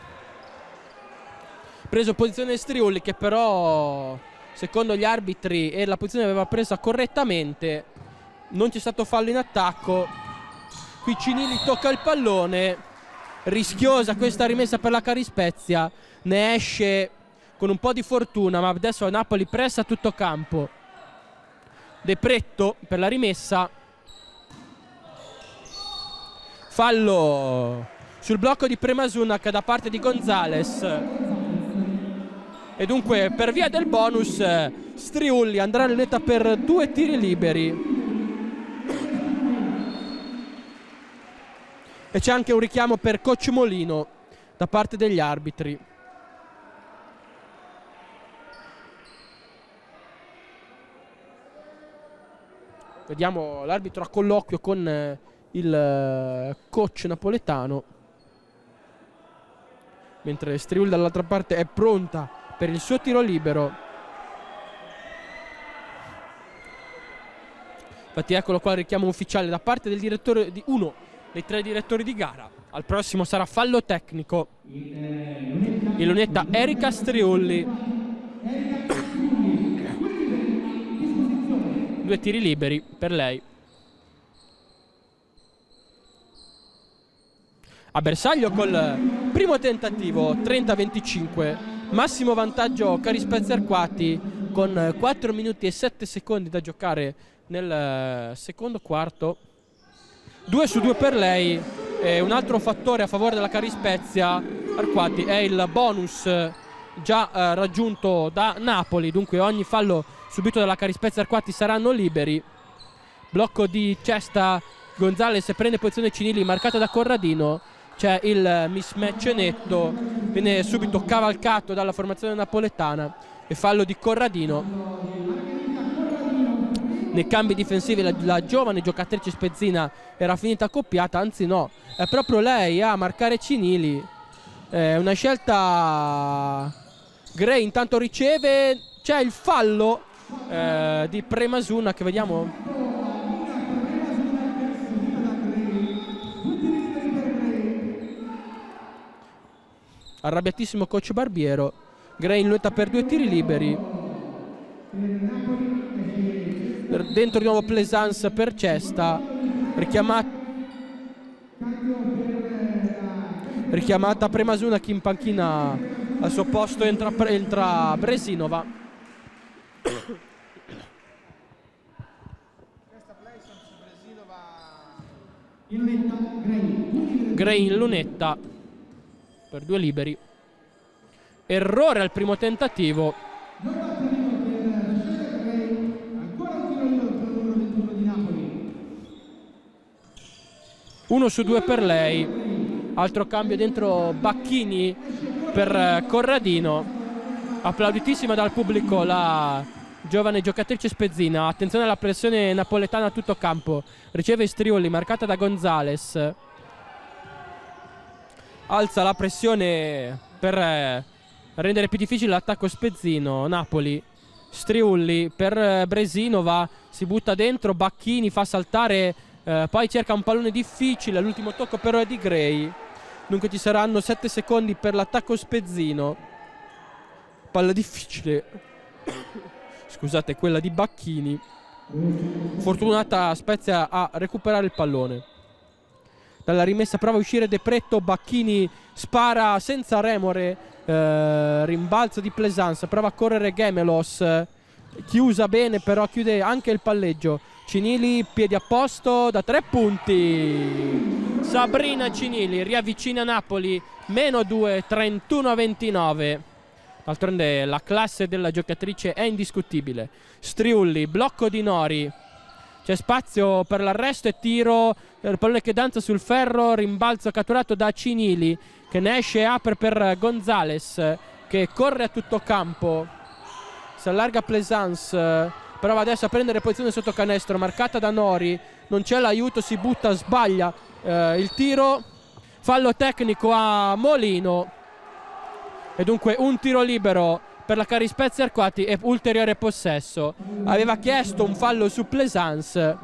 Preso posizione Striulli che però secondo gli arbitri e la posizione aveva presa correttamente non c'è stato fallo in attacco. Qui Cinili tocca il pallone. Rischiosa questa rimessa per la Carispezia. Ne esce con un po' di fortuna ma adesso Napoli pressa tutto campo. De Pretto per la rimessa. Fallo sul blocco di Premasunac da parte di Gonzales. E dunque per via del bonus Striulli andrà in netta per due tiri liberi e c'è anche un richiamo per Coach Molino da parte degli arbitri vediamo l'arbitro a colloquio con il coach napoletano mentre Striulli dall'altra parte è pronta per il suo tiro libero. Infatti eccolo qua il richiamo ufficiale da parte del direttore di uno dei tre direttori di gara. Al prossimo sarà fallo tecnico. In lunetta Erika Striulli. Due tiri liberi per lei. A bersaglio col primo tentativo 30-25 Massimo vantaggio Cari Arquati con 4 minuti e 7 secondi da giocare nel eh, secondo quarto. 2 su 2 per lei. E un altro fattore a favore della Cari Spezia Arquati è il bonus già eh, raggiunto da Napoli. Dunque ogni fallo subito dalla Cari Spezia Arquati saranno liberi. Blocco di cesta Gonzales prende posizione Cinili marcata da Corradino c'è il mismatch netto, viene subito cavalcato dalla formazione napoletana e fallo di Corradino. Nei cambi difensivi la, la giovane giocatrice Spezzina era finita accoppiata, anzi no, è proprio lei a marcare Cinili. È una scelta... Gray intanto riceve, c'è il fallo eh, di Premasuna che vediamo Arrabbiatissimo coach Barbiero. Gray in lotta per due tiri liberi. Dentro di nuovo Plaisance per cesta. Richiamata. Richiamata Premasuna che in panchina al suo posto entra, entra Bresinova. Gray in lunetta per due liberi. Errore al primo tentativo. Uno su due per lei. Altro cambio dentro Bacchini per eh, Corradino. Applauditissima dal pubblico la giovane giocatrice Spezzina. Attenzione alla pressione napoletana a tutto campo. Riceve Strioli, marcata da Gonzales alza la pressione per eh, rendere più difficile l'attacco Spezzino. Napoli, Striulli per eh, Bresinova, si butta dentro, Bacchini fa saltare Eh, poi cerca un pallone difficile, l'ultimo tocco però è di Gray. Dunque ci saranno 7 secondi per l'attacco spezzino. Palla difficile. Scusate, quella di Bacchini. Fortunata Spezia a recuperare il pallone. Dalla rimessa prova a uscire De Pretto, Bacchini spara senza remore, eh, rimbalzo di Plesanza, prova a correre Gemelos, chiusa bene però chiude anche il palleggio. Cinili piedi a posto da tre punti. Sabrina Cinili riavvicina Napoli, meno 2, 31 a 29. D'altronde la classe della giocatrice è indiscutibile. Striulli, blocco di Nori. C'è spazio per l'arresto e tiro. Il pallone che danza sul ferro. Rimbalzo catturato da Cinili che ne esce e apre per Gonzales che corre a tutto campo. Si allarga Plaisance. Prova adesso a prendere posizione sotto canestro. Marcata da Nori. Non c'è l'aiuto, si butta, sbaglia eh, il tiro. Fallo tecnico a Molino. E dunque un tiro libero per la Carispezia Arquati e ulteriore possesso. Aveva chiesto un fallo su Plaisance.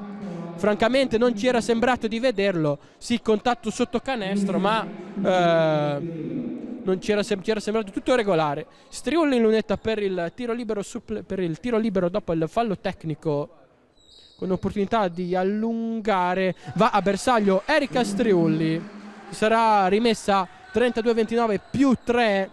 Francamente non ci era sembrato di vederlo. Sì, contatto sotto canestro, ma eh, non ci era, sem- ci era, sembrato tutto regolare. Striulli in lunetta per il tiro libero, supple- per il tiro libero dopo il fallo tecnico con opportunità di allungare. Va a bersaglio Erika Striulli. Sarà rimessa 32-29 più 3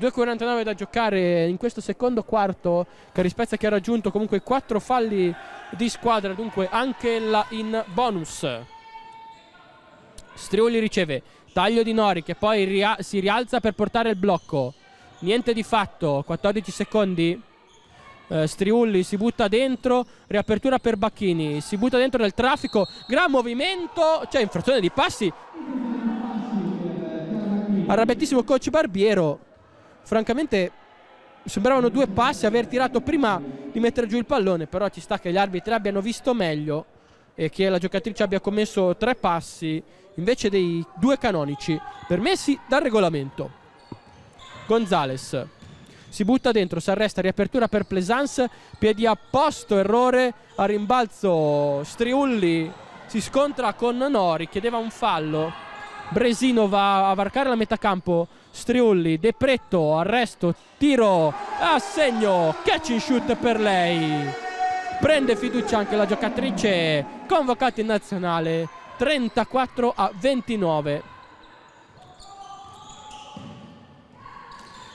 2.49 da giocare in questo secondo quarto Carispezia che ha raggiunto comunque 4 falli di squadra dunque anche la in bonus Striuli riceve taglio di Nori che poi ria- si rialza per portare il blocco. Niente di fatto. 14 secondi. Eh, Striulli si butta dentro. Riapertura per Bacchini. Si butta dentro nel traffico. Gran movimento. C'è infrazione di passi. Arrabbiatissimo coach Barbiero. Francamente sembravano due passi aver tirato prima di mettere giù il pallone però ci sta che gli arbitri abbiano visto meglio e che la giocatrice abbia commesso tre passi invece dei due canonici permessi dal regolamento. Gonzales. Si butta dentro, si arresta, riapertura per Plaisance piedi a posto, errore a rimbalzo Striulli si scontra con Nori chiedeva un fallo. Bresino va a varcare la metà campo Striulli, De Pretto, arresto, tiro a segno, catch and shoot per lei. Prende fiducia anche la giocatrice convocata in nazionale 34 a 29.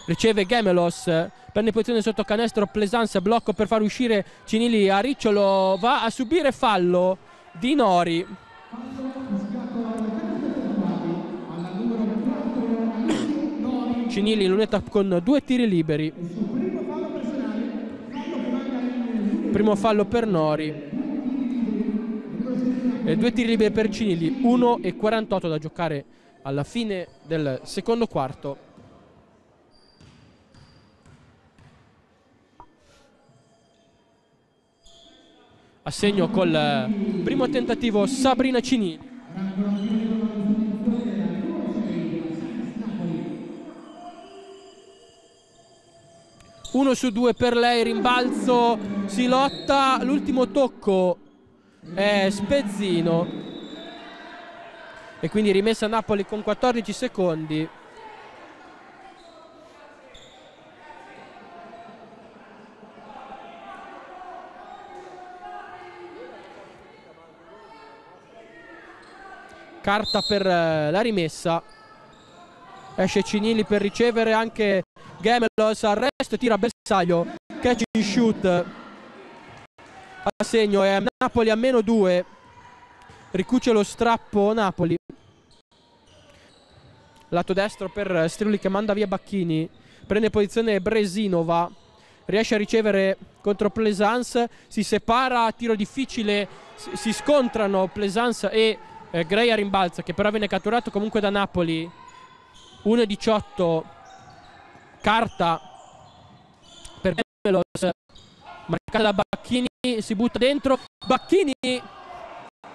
Riceve Gemelos, prende posizione sotto canestro, Plesanza, blocco per far uscire Cinili a Ricciolo, va a subire fallo di Nori. Cinili in lunetta con due tiri liberi. Primo fallo per Nori. E due tiri liberi per Cinili, 1 e 48 da giocare alla fine del secondo quarto. A segno col primo tentativo Sabrina Cinili. Uno su due per lei, rimbalzo, si lotta, l'ultimo tocco è Spezzino. E quindi rimessa a Napoli con 14 secondi. Carta per la rimessa. Esce Cinili per ricevere anche Gemelos arresto tira bersaglio catch and shoot a segno è Napoli a meno 2 ricuce lo strappo Napoli. Lato destro per Striuli che manda via Bacchini. Prende posizione Bresinova. Riesce a ricevere contro Plaisance si separa tiro difficile. Si scontrano Plaisance e eh, Gray a rimbalza che però viene catturato comunque da Napoli. 1-18 carta per Gemelos marcata da Bacchini si butta dentro Bacchini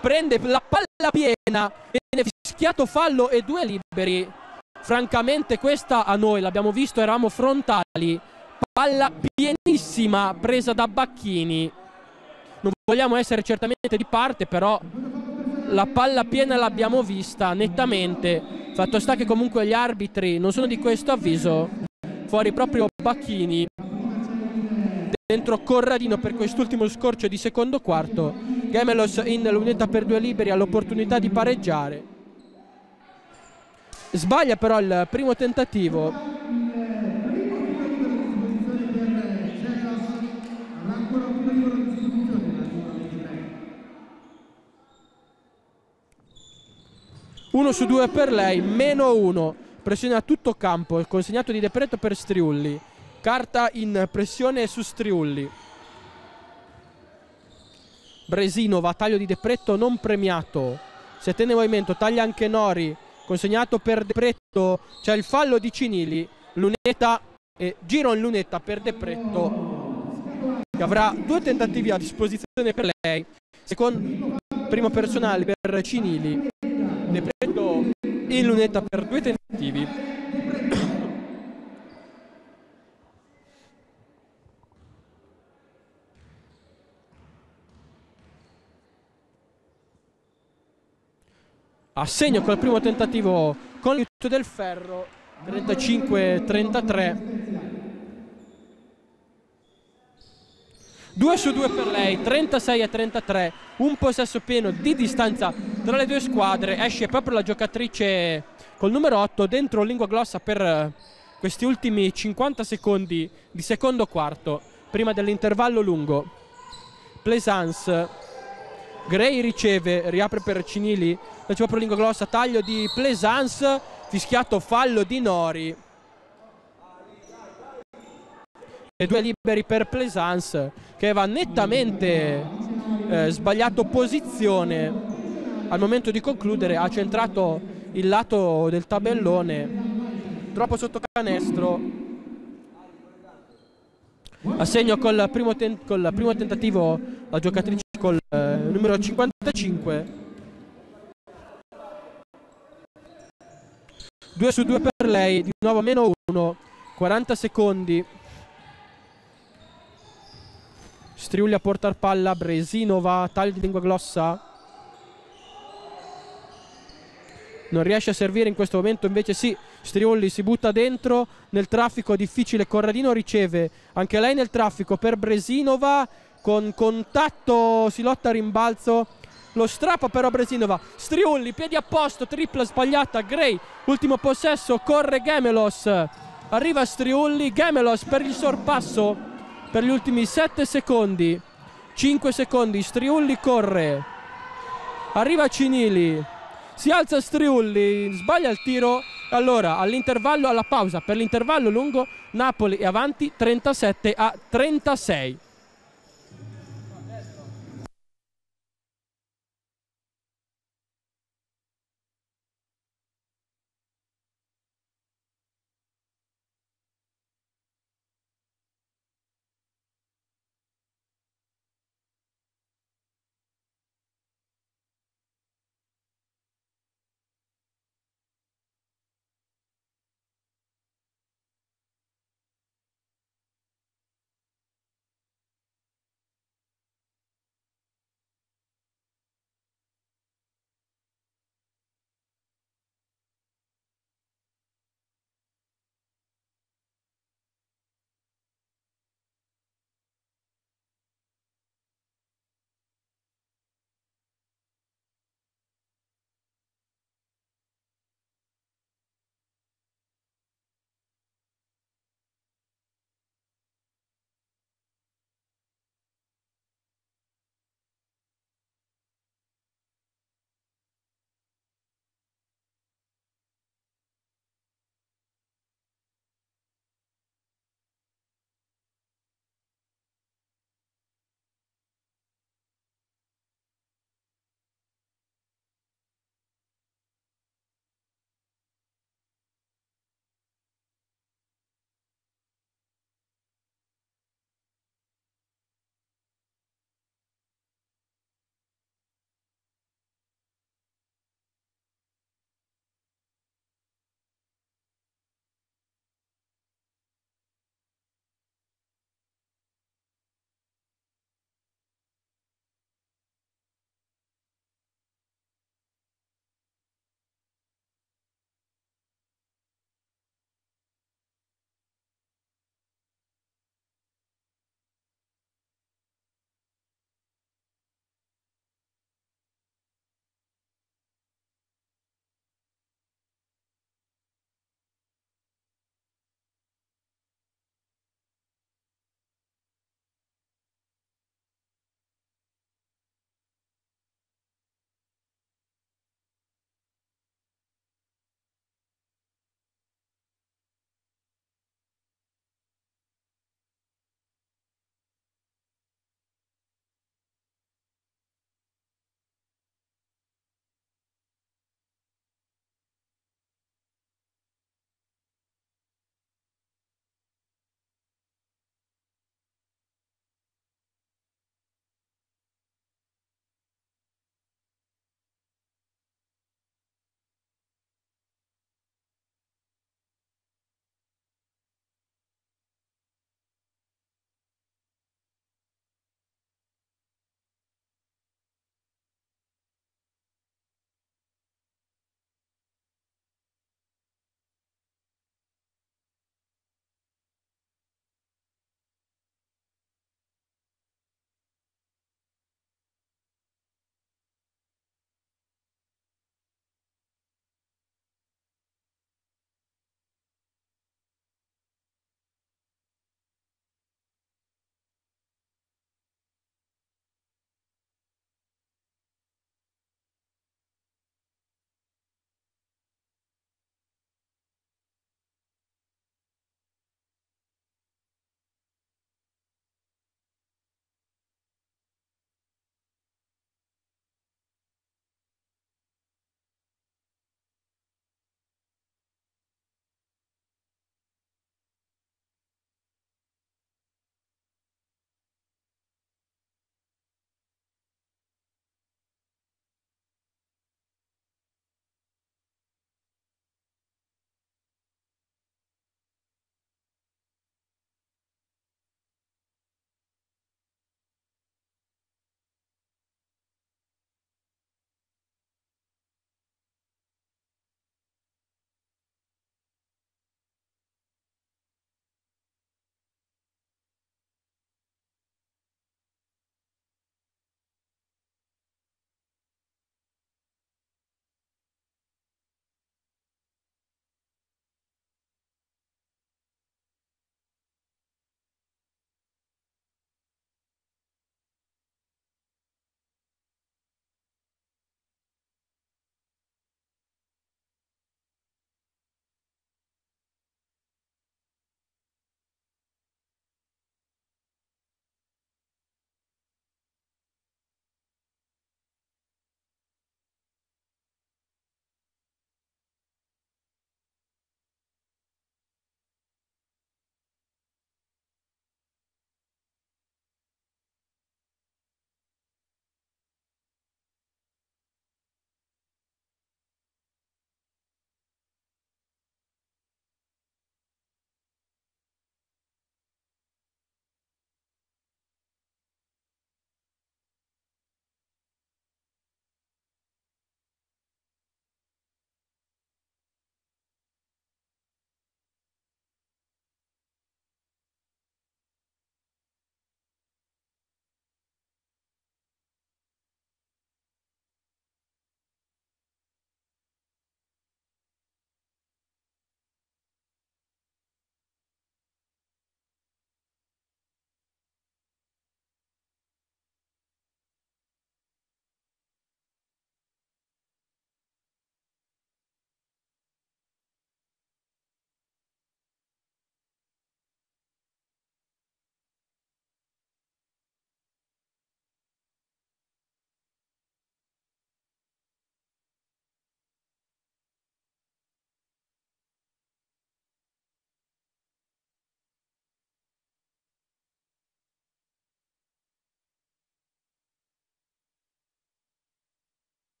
prende la palla piena viene fischiato fallo e due liberi francamente questa a noi l'abbiamo visto eravamo frontali palla pienissima presa da Bacchini non vogliamo essere certamente di parte però la palla piena l'abbiamo vista nettamente. Fatto sta che comunque gli arbitri non sono di questo avviso. Fuori proprio Bacchini. Dentro Corradino per quest'ultimo scorcio di secondo quarto. Gemelos in lunetta per due liberi all'opportunità di pareggiare. Sbaglia però il primo tentativo. Uno su due per lei, meno uno. Pressione a tutto campo, consegnato di Depretto per Striulli. Carta in pressione su Striulli. Bresino va a taglio di Depretto non premiato. Si attende movimento, taglia anche Nori. Consegnato per Depretto. C'è il fallo di Cinili. Lunetta e giro in lunetta per Depretto. Che avrà due tentativi a disposizione per lei. Secondo primo personale per Cinili. Depretto in lunetta per due tentativi. A segno col primo tentativo con l'aiuto del ferro 35-33 2 su 2 per lei 36 a 33 un possesso pieno di distanza tra le due squadre. Esce proprio la giocatrice col numero 8 dentro lingua glossa per questi ultimi 50 secondi di secondo quarto prima dell'intervallo lungo. Plaisance Gray riceve, riapre per Cinili, c'è proprio lingua glossa, taglio di Plaisance, fischiato fallo di Nori. E due liberi per Plaisance che va nettamente eh, sbagliato posizione al momento di concludere, ha centrato il lato del tabellone, troppo sotto canestro. A segno col primo, ten- col primo tentativo la giocatrice col eh, numero 55 2 su 2 per lei di nuovo meno 1 40 secondi. Striulli a portar palla Bresino va taglio di lingua glossa. Non riesce a servire in questo momento invece sì Striulli si butta dentro nel traffico difficile Corradino riceve anche lei nel traffico per Bresinova con contatto si lotta a rimbalzo. Lo strappa però Bresinova. Striulli, piedi a posto, tripla sbagliata Gray, ultimo possesso corre Gemelos. Arriva Striulli, Gemelos per il sorpasso. Per gli ultimi 7 secondi. 5 secondi, Striulli corre. Arriva Cinili. Si alza Striulli, sbaglia il tiro. Allora all'intervallo, alla pausa. Per l'intervallo lungo Napoli è avanti 37 a 36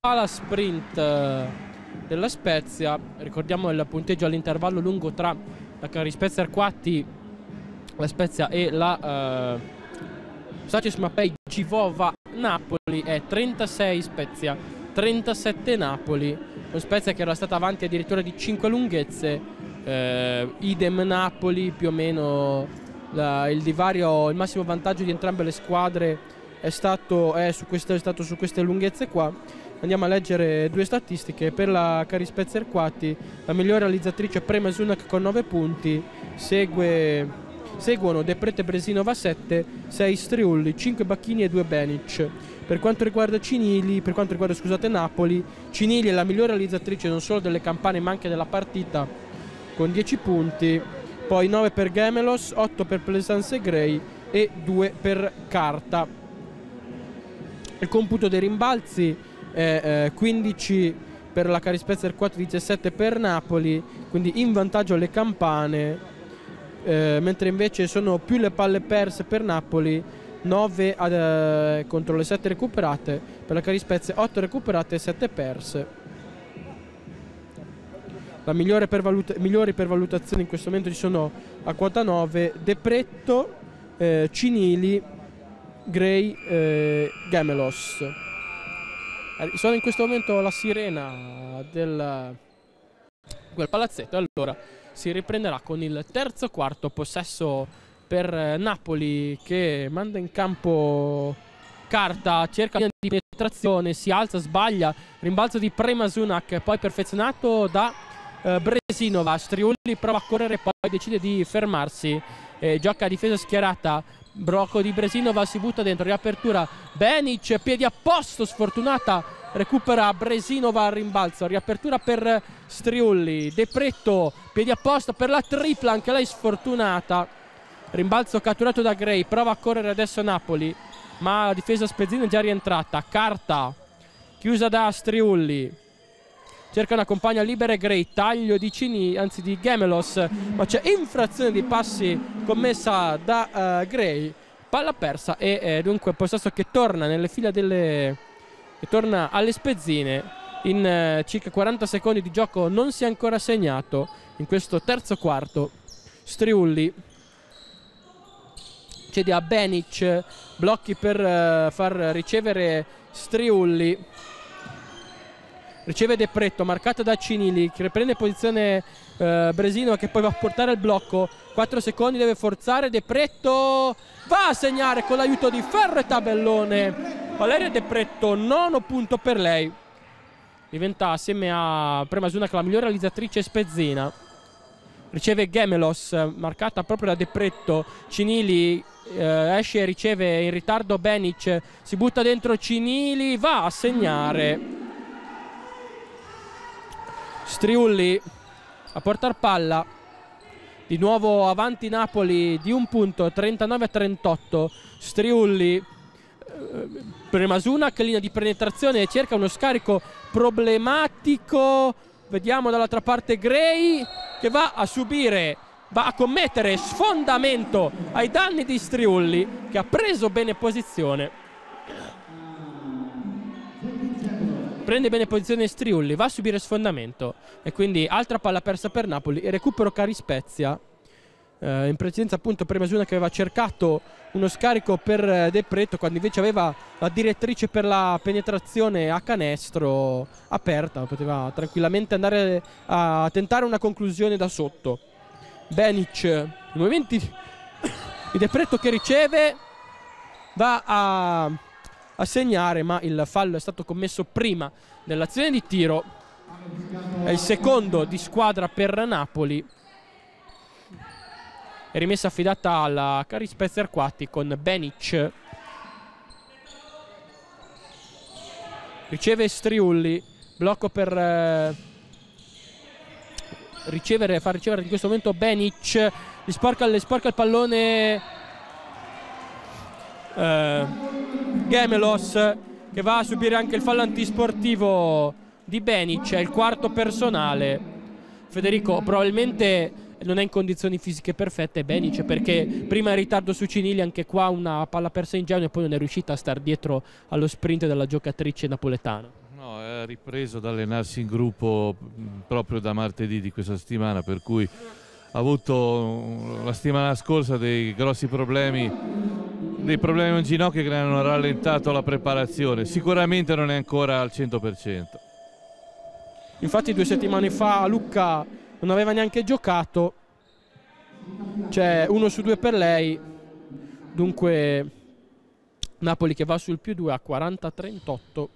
pala sprint eh, della Spezia. Ricordiamo il punteggio all'intervallo lungo tra la Cari Spezia Arquati, la Spezia e la eh, Sacis Mapei Givova Napoli è 36 Spezia, 37 Napoli. Con Spezia che era stata avanti addirittura di 5 lunghezze. eh, idem Napoli più o meno la- il divario, il massimo vantaggio di entrambe le squadre è stato, è su queste, è stato su queste lunghezze qua. Andiamo a leggere due statistiche. Per la Cari Spezia Erquati, la migliore realizzatrice Prema Sunak con 9 punti, segue, seguono De Prete Bresinova 7, 6 Striulli, 5 Bacchini e 2 Benic. Per quanto riguarda Cinili, per quanto riguarda scusate Napoli, Cinili è la migliore realizzatrice non solo delle campane ma anche della partita con 10 punti, poi 9 per Gemelos, 8 per Plaisance Grey e 2 per Carta. Il computo dei rimbalzi è eh, 15 per la Carispezia 4, 17 per Napoli, quindi in vantaggio le campane, eh, mentre invece sono più le palle perse per Napoli, 9 ad, eh, contro le 7 recuperate, per la Carispezia 8 recuperate e 7 perse. La migliore per migliori per valutazione in questo momento ci sono a quota 9 Depretto, eh, Cinili, Gray, eh, Gamelos. Sono in questo momento la sirena del quel palazzetto. Allora si riprenderà con il terzo quarto possesso per eh, Napoli che manda in campo carta, cerca di penetrazione, si alza, sbaglia, rimbalzo di Premasunak, poi perfezionato da eh, Bresinova, Striulli prova a correre, poi decide di fermarsi, eh, gioca a difesa schierata, Brocco di Bresinova si butta dentro, riapertura, Benic, piedi a posto, sfortunata, recupera Bresinova al rimbalzo, riapertura per Striulli, Depretto, piedi a posto per la tripla, anche lei sfortunata, rimbalzo catturato da Gray, prova a correre adesso Napoli, ma la difesa spezzina è già rientrata, carta, chiusa da Striulli, cerca una compagna libera e Gray, taglio di Cini, anzi di Gemelos, ma c'è infrazione di passi commessa da eh, Gray, palla persa e eh, dunque possesso che torna nelle fila delle che torna alle spezzine in eh, circa 40 secondi di gioco non si è ancora segnato in questo terzo quarto. Striulli. Cede a Benic blocchi per eh, far ricevere Striulli riceve Depretto marcato da Cinili che riprende posizione eh, Bresino che poi va a portare il blocco. 4 secondi deve forzare Depretto va a segnare con l'aiuto di Ferro e Tabellone. Valeria Depretto nono punto per lei. Diventa assieme a Premasuna la migliore realizzatrice spezzina. Riceve Gemelos marcata proprio da Depretto Cinili eh, esce e riceve in ritardo Benic. Si butta dentro Cinili va a segnare Striulli a portar palla. Di nuovo avanti Napoli di un punto 39-38 Striulli eh, Premasuna che linea di penetrazione cerca uno scarico problematico. Vediamo dall'altra parte Gray che va a subire va a commettere sfondamento ai danni di Striulli che ha preso bene posizione prende bene posizione Striulli, va a subire sfondamento e quindi altra palla persa per Napoli e recupero Cari Spezia. Eh, in precedenza appunto Premasuna che aveva cercato uno scarico per eh, Depretto quando invece aveva la direttrice per la penetrazione a canestro aperta, poteva tranquillamente andare a tentare una conclusione da sotto. Benic, i movimenti di Depretto che riceve va a a segnare, ma il fallo è stato commesso prima dell'azione di tiro. È il secondo di squadra per Napoli. È rimessa affidata alla Cari Spezia Arquati con Benic. Riceve Striulli. Blocco per eh, ricevere, far ricevere in questo momento Benic. Gli sporca, gli sporca il pallone. Eh, Gemelos che va a subire anche il fallo antisportivo di Benic, è il quarto personale. Federico probabilmente non è in condizioni fisiche perfette Benic perché prima in ritardo su Cinili anche qua una palla persa ingenua e poi non è riuscita a star dietro allo sprint della giocatrice napoletana. No, ha ripreso ad allenarsi in gruppo mh, proprio da martedì di questa settimana, per cui ha avuto uh, la settimana scorsa dei grossi problemi, dei problemi un ginocchio che ne hanno rallentato la preparazione. Sicuramente non è ancora al 100%. Infatti due settimane fa Lucca non aveva neanche giocato. C'è uno su due per lei. Dunque Napoli che va sul più 2 a 40-38.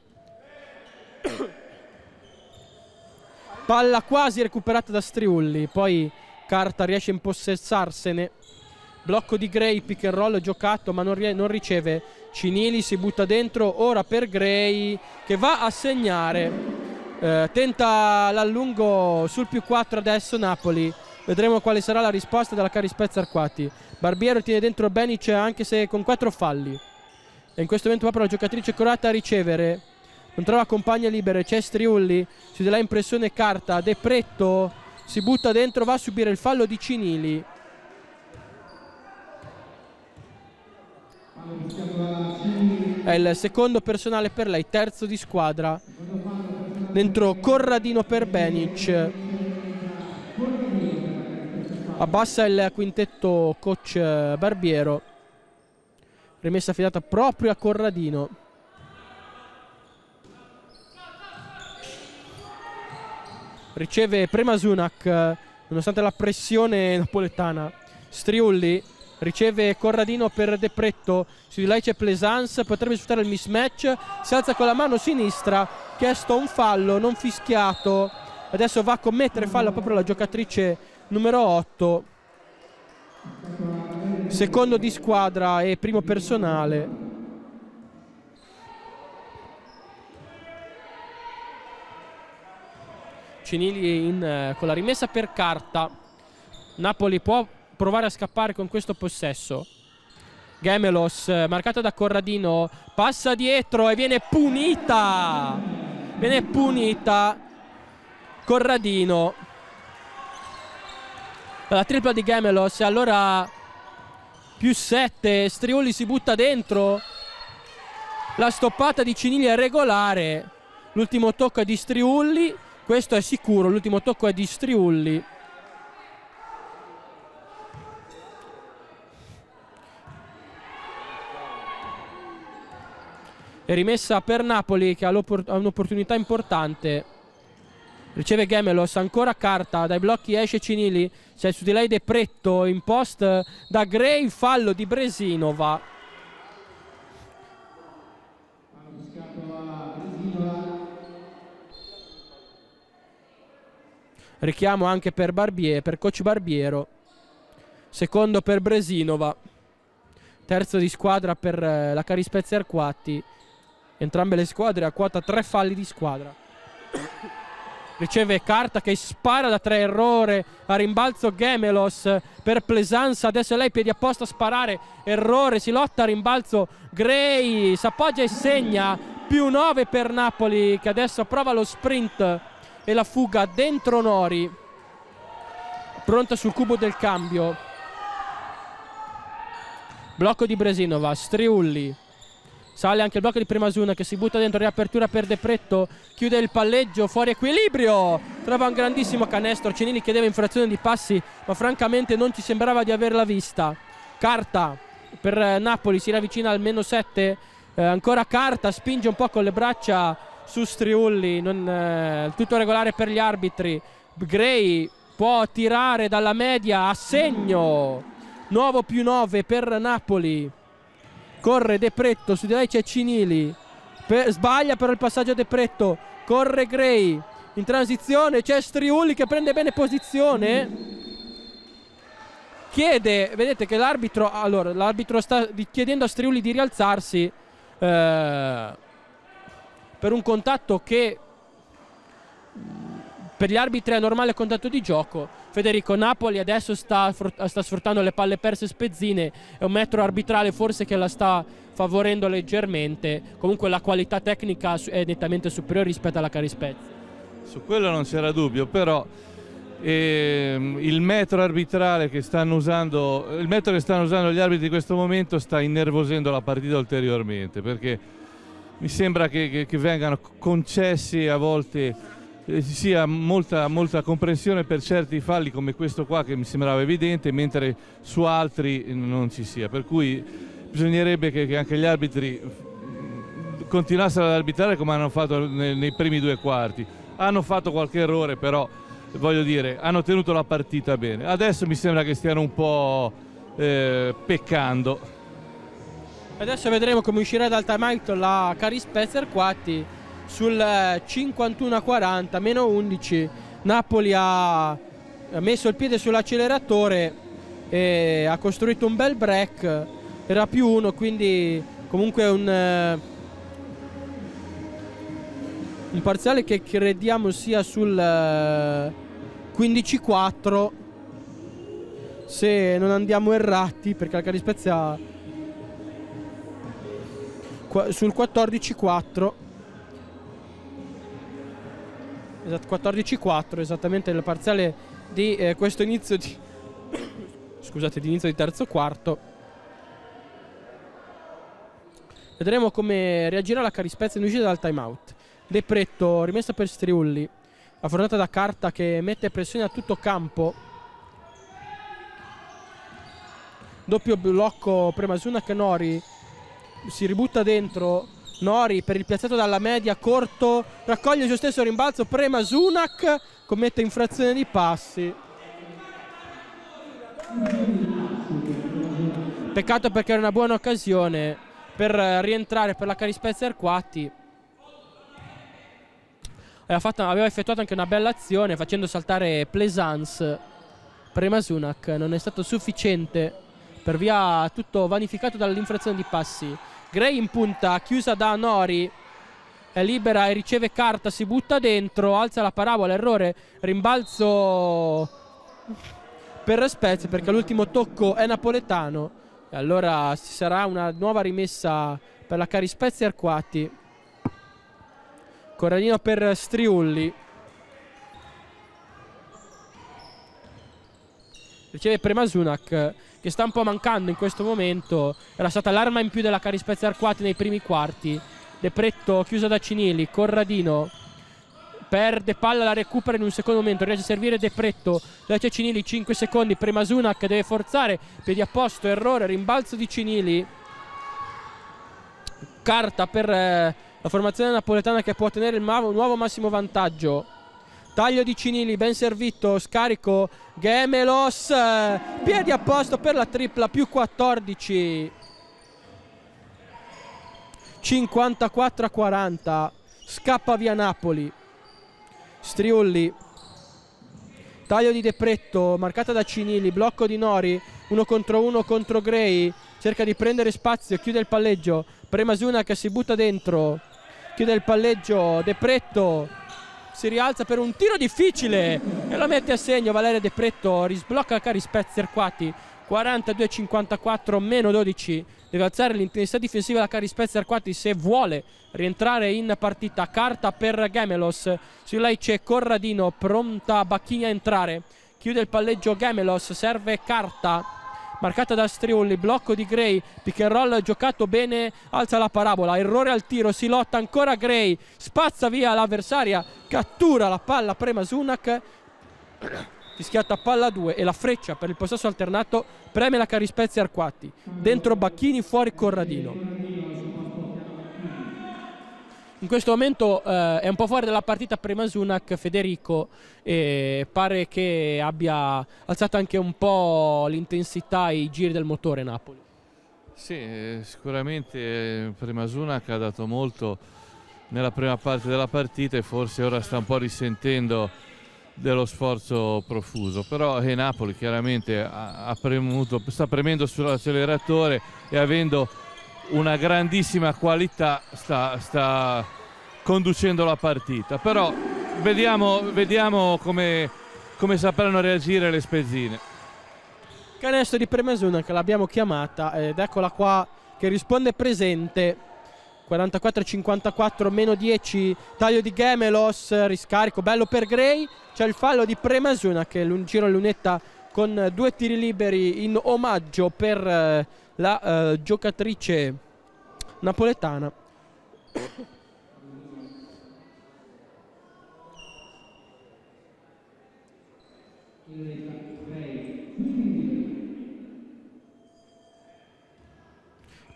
Palla quasi recuperata da Striulli. Poi Carta riesce a impossessarsene. Blocco di Gray, pick and roll giocato ma non, non riceve. Cinili si butta dentro ora per Gray che va a segnare. Eh, tenta l'allungo sul più 4 adesso Napoli. Vedremo quale sarà la risposta della Carispezza Arquati. Barbiero tiene dentro Benic anche se con 4 falli. E in questo momento va però la giocatrice Corata a ricevere. Non trova compagne libere. C'è Striulli. Si dà la impressione carta. De Pretto si butta dentro. Va a subire il fallo di Cinili. È il secondo personale per lei. Terzo di squadra. Dentro Corradino per Benic. Abbassa il quintetto coach Barbiero. Rimessa affidata proprio a Corradino. Riceve Premasunak nonostante la pressione napoletana. Striulli riceve Corradino per De Pretto. Su di lei c'è Plaisance, potrebbe sfruttare il mismatch. Si alza con la mano sinistra, chiesto un fallo, non fischiato. Adesso va a commettere fallo proprio la giocatrice numero 8 secondo di squadra e primo personale. Cinili in, eh, con la rimessa per carta. Napoli può provare a scappare con questo possesso. Gemelos, eh, marcata da Corradino, passa dietro e viene punita. Viene punita Corradino. La tripla di Gemelos e allora più 7 Striulli si butta dentro la stoppata di Cinili è regolare l'ultimo tocco è di Striulli questo è sicuro l'ultimo tocco è di Striulli è rimessa per Napoli che ha, ha un'opportunità importante Riceve Gemelos, ancora carta, dai blocchi esce Cinili, c'è su di lei De Pretto, in post da Gray, fallo di Bresinova. Richiamo anche per, Barbier, per coach Barbiero. Secondo per Bresinova. Terzo di squadra per eh, la Carispezia Arquati. Entrambe le squadre a quota tre falli di squadra. Riceve carta che spara da tre errore a rimbalzo Gemelos. Per Plesanza adesso lei piedi apposta a sparare. Errore si lotta a rimbalzo Gray s'appoggia e segna. Più 9 per Napoli che adesso prova lo sprint e la fuga dentro Nori. Pronta sul cubo del cambio. Blocco di Bresinova Striulli Sale anche il blocco di Premasuna che si butta dentro, riapertura per De Pretto, chiude il palleggio, fuori equilibrio, trova un grandissimo canestro, Cenini chiedeva infrazione di passi, ma francamente non ci sembrava di averla vista. Carta per Napoli, si ravvicina al meno 7, eh, ancora Carta, spinge un po' con le braccia su Striulli, non, eh, tutto regolare per gli arbitri. Gray può tirare dalla media a segno, nuovo più 9 per Napoli corre De Pretto, su di lei c'è Cinili, per, sbaglia però il passaggio De Pretto, corre Gray, in transizione c'è Striulli che prende bene posizione. Chiede, vedete che l'arbitro, allora, l'arbitro sta chiedendo a Striulli di rialzarsi eh, per un contatto che per gli arbitri è normale contatto di gioco. Federico Napoli adesso sta, sta, sfruttando le palle perse spezzine, è un metro arbitrale forse che la sta favorendo leggermente, comunque la qualità tecnica è nettamente superiore rispetto alla Carispezia. Su quello non c'era dubbio, però ehm, il metro arbitrale che stanno usando, il metro che stanno usando gli arbitri in questo momento sta innervosendo la partita ulteriormente, perché mi sembra che, che, che vengano concessi a volte ci sia molta, molta, comprensione per certi falli come questo qua che mi sembrava evidente, mentre su altri non ci sia. Per cui bisognerebbe che, che anche gli arbitri continuassero ad arbitrare come hanno fatto nei, nei primi due quarti. Hanno fatto qualche errore, però voglio dire, hanno tenuto la partita bene. Adesso mi sembra che stiano un po' eh, peccando. Adesso vedremo come uscirà dal timeout la Cari Spezzer Quatti sul 51 a 40, meno 11. Napoli ha messo il piede sull'acceleratore e ha costruito un bel break. Era più uno, quindi comunque un, eh, un parziale che crediamo sia sul 15-4 se non andiamo errati perché la Cari Spezia sul 14-4 esatto, 14-4 esattamente il parziale di eh, questo inizio di scusate di inizio di terzo quarto. Vedremo come reagirà la Carispezia in uscita dal timeout. De Pretto rimessa per Striulli. Affrontata da Carta che mette pressione a tutto campo. Doppio blocco Premasuna che Nori si ributta dentro Nori per il piazzato dalla media corto raccoglie il suo stesso rimbalzo Premasunak commette infrazione di passi. Peccato perché era una buona occasione per rientrare per la Carispezia Arquati. Aveva, fatto, aveva, effettuato anche una bella azione facendo saltare Plaisance Premasunak non è stato sufficiente per via tutto vanificato dall'infrazione di passi Gray in punta chiusa da Nori. È libera e riceve carta si butta dentro alza la parabola errore rimbalzo per Spezia perché l'ultimo tocco è napoletano. E allora ci sarà una nuova rimessa per la Cari Spezia Arquati. Corradino per Striulli. Riceve Premasunak che sta un po' mancando in questo momento era stata l'arma in più della Cari Spezia Arquati nei primi quarti. De Pretto chiuso da Cinili Corradino perde palla la recupera in un secondo momento riesce a servire De Pretto lascia Cinili 5 secondi Premasunak deve forzare piedi a posto errore rimbalzo di Cinili carta per eh, la formazione napoletana che può ottenere il nuovo massimo vantaggio taglio di Cinili ben servito scarico Gemelos piedi a posto per la tripla più 14 54 a 40 scappa via Napoli. Striulli taglio di De Pretto marcata da Cinili blocco di Nori uno contro uno contro Gray cerca di prendere spazio chiude il palleggio Premasuna che si butta dentro chiude il palleggio De Pretto si rialza per un tiro difficile e lo mette a segno Valerio De Pretto risblocca Cari Spezzer Quati 42-54 meno 12 deve alzare l'intensità difensiva da Cari Spezzer Quati se vuole rientrare in partita. Carta per Gemelos. Su lei c'è Corradino pronta Bacchini a entrare. Chiude il palleggio Gemelos serve carta marcata da Striulli, blocco di Gray, pick and roll giocato bene, alza la parabola, errore al tiro, si lotta ancora Gray, spazza via l'avversaria, cattura la palla Prema Sunak, fischiata palla 2 e la freccia per il possesso alternato preme la Carispezia Arquati, dentro Bacchini, fuori Corradino. In questo momento eh, è un po' fuori dalla partita Premasunak Federico e pare che abbia alzato anche un po' l'intensità e i giri del motore Napoli. Sì, eh, sicuramente Premasunak ha dato molto nella prima parte della partita e forse ora sta un po' risentendo dello sforzo profuso però eh, Napoli chiaramente ha, ha premuto, sta premendo sull'acceleratore e avendo una grandissima qualità sta, sta conducendo la partita. Però vediamo, vediamo come, come sapranno reagire le spezzine. Canestro di Premesuna che l'abbiamo chiamata ed eccola qua che risponde presente. 44-54 meno 10 taglio di Gemelos riscarico bello per Gray c'è il fallo di Premasuna che è un giro a lunetta con due tiri liberi in omaggio per eh, la uh, giocatrice napoletana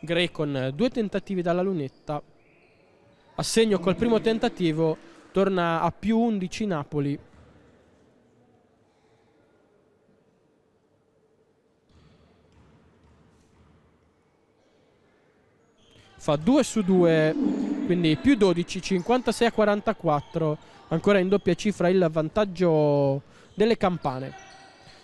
Gray con due tentativi dalla lunetta. A segno col primo tentativo torna a più 11 Napoli. Fa 2 su 2, quindi più 12, 56 a 44. Ancora in doppia cifra il vantaggio delle campane.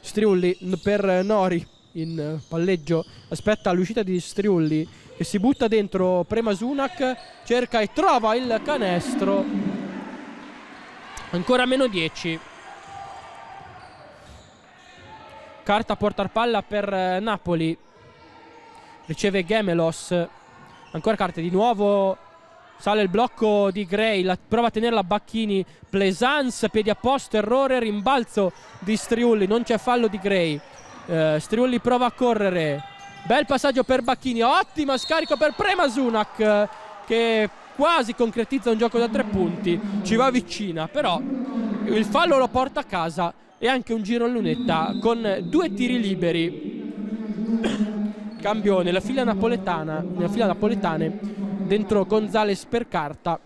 Striulli per Nori in palleggio. Aspetta l'uscita di Striulli che si butta dentro Prema Sunak, cerca e trova il canestro. Ancora meno 10. Carta portar palla per Napoli. Riceve Gemelos. Ancora carte di nuovo. Sale il blocco di Gray. La, prova a tenerla Bacchini. Plaisance, piedi a posto, errore, rimbalzo di Striulli. Non c'è fallo di Gray. Uh, Striulli prova a correre. Bel passaggio per Bacchini. Ottima scarico per Premasunak. Che quasi concretizza un gioco da tre punti. Ci va vicina. Però il fallo lo porta a casa. E anche un giro in lunetta con due tiri liberi. Cambio nella fila napoletana. Nella fila napoletane. Dentro Gonzales per carta.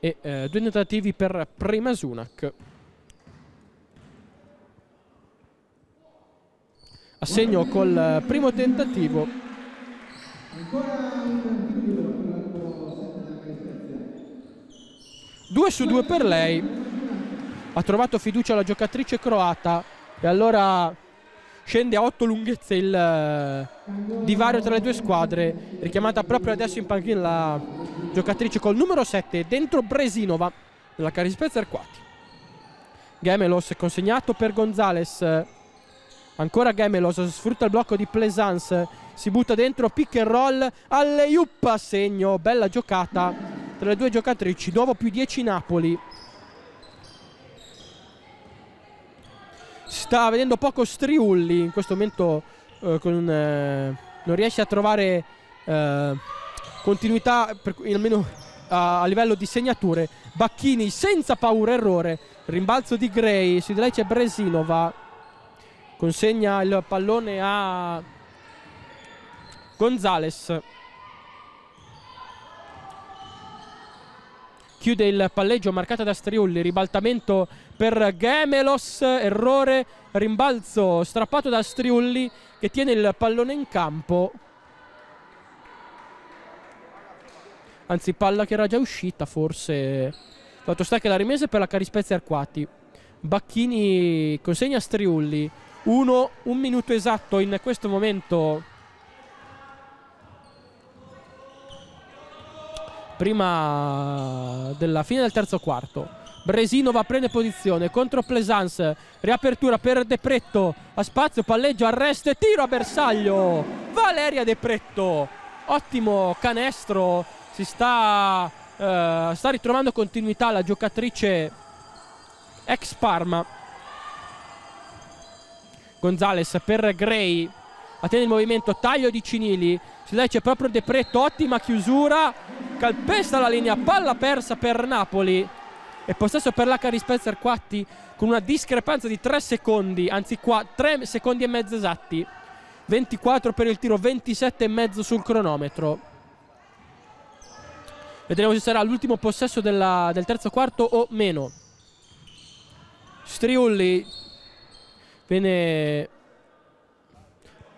E eh, due tentativi per Premasunak. a segno col primo tentativo. 2 su 2 per lei. Ha trovato fiducia la giocatrice croata e allora scende a 8 lunghezze il eh, divario tra le due squadre. Richiamata proprio adesso in panchina la giocatrice col numero 7 dentro Bresinova della Carispezza Arquati. Gemelos consegnato per Gonzales Ancora Gemelos sfrutta il blocco di Plaisance. Si butta dentro pick and roll. Alle Iuppa segno. Bella giocata tra le due giocatrici. Nuovo più 10 Napoli. Si sta vedendo poco Striulli in questo momento. Eh, con, eh, non riesce a trovare eh, continuità, per, almeno a, a, livello di segnature. Bacchini senza paura, errore. Rimbalzo di Gray. Su di lei c'è Bresinova consegna il pallone a Gonzales chiude il palleggio marcata da Striulli ribaltamento per Gemelos errore rimbalzo strappato da Striulli che tiene il pallone in campo. Anzi palla che era già uscita forse. Fatto sta che la rimese per la Carispezia Arquati. Bacchini consegna Striulli. Uno, un minuto esatto in questo momento prima della fine del terzo quarto. Bresinova prende posizione contro Plaisance riapertura per De Pretto. A spazio, palleggio, arresto e tiro a bersaglio. Valeria De Pretto. Ottimo canestro. Si sta, uh, sta ritrovando continuità la giocatrice ex Parma. Gonzales per Gray. Attende il movimento, taglio di Cinili si c'è proprio De Pretto, ottima chiusura calpesta la linea, palla persa per Napoli. E possesso per la Carispezzer Quatti con una discrepanza di 3 secondi anzi qua 3 secondi e mezzo esatti. 24 per il tiro, 27 e mezzo sul cronometro. Vedremo se sarà l'ultimo possesso della, del terzo quarto o meno. Striulli. Viene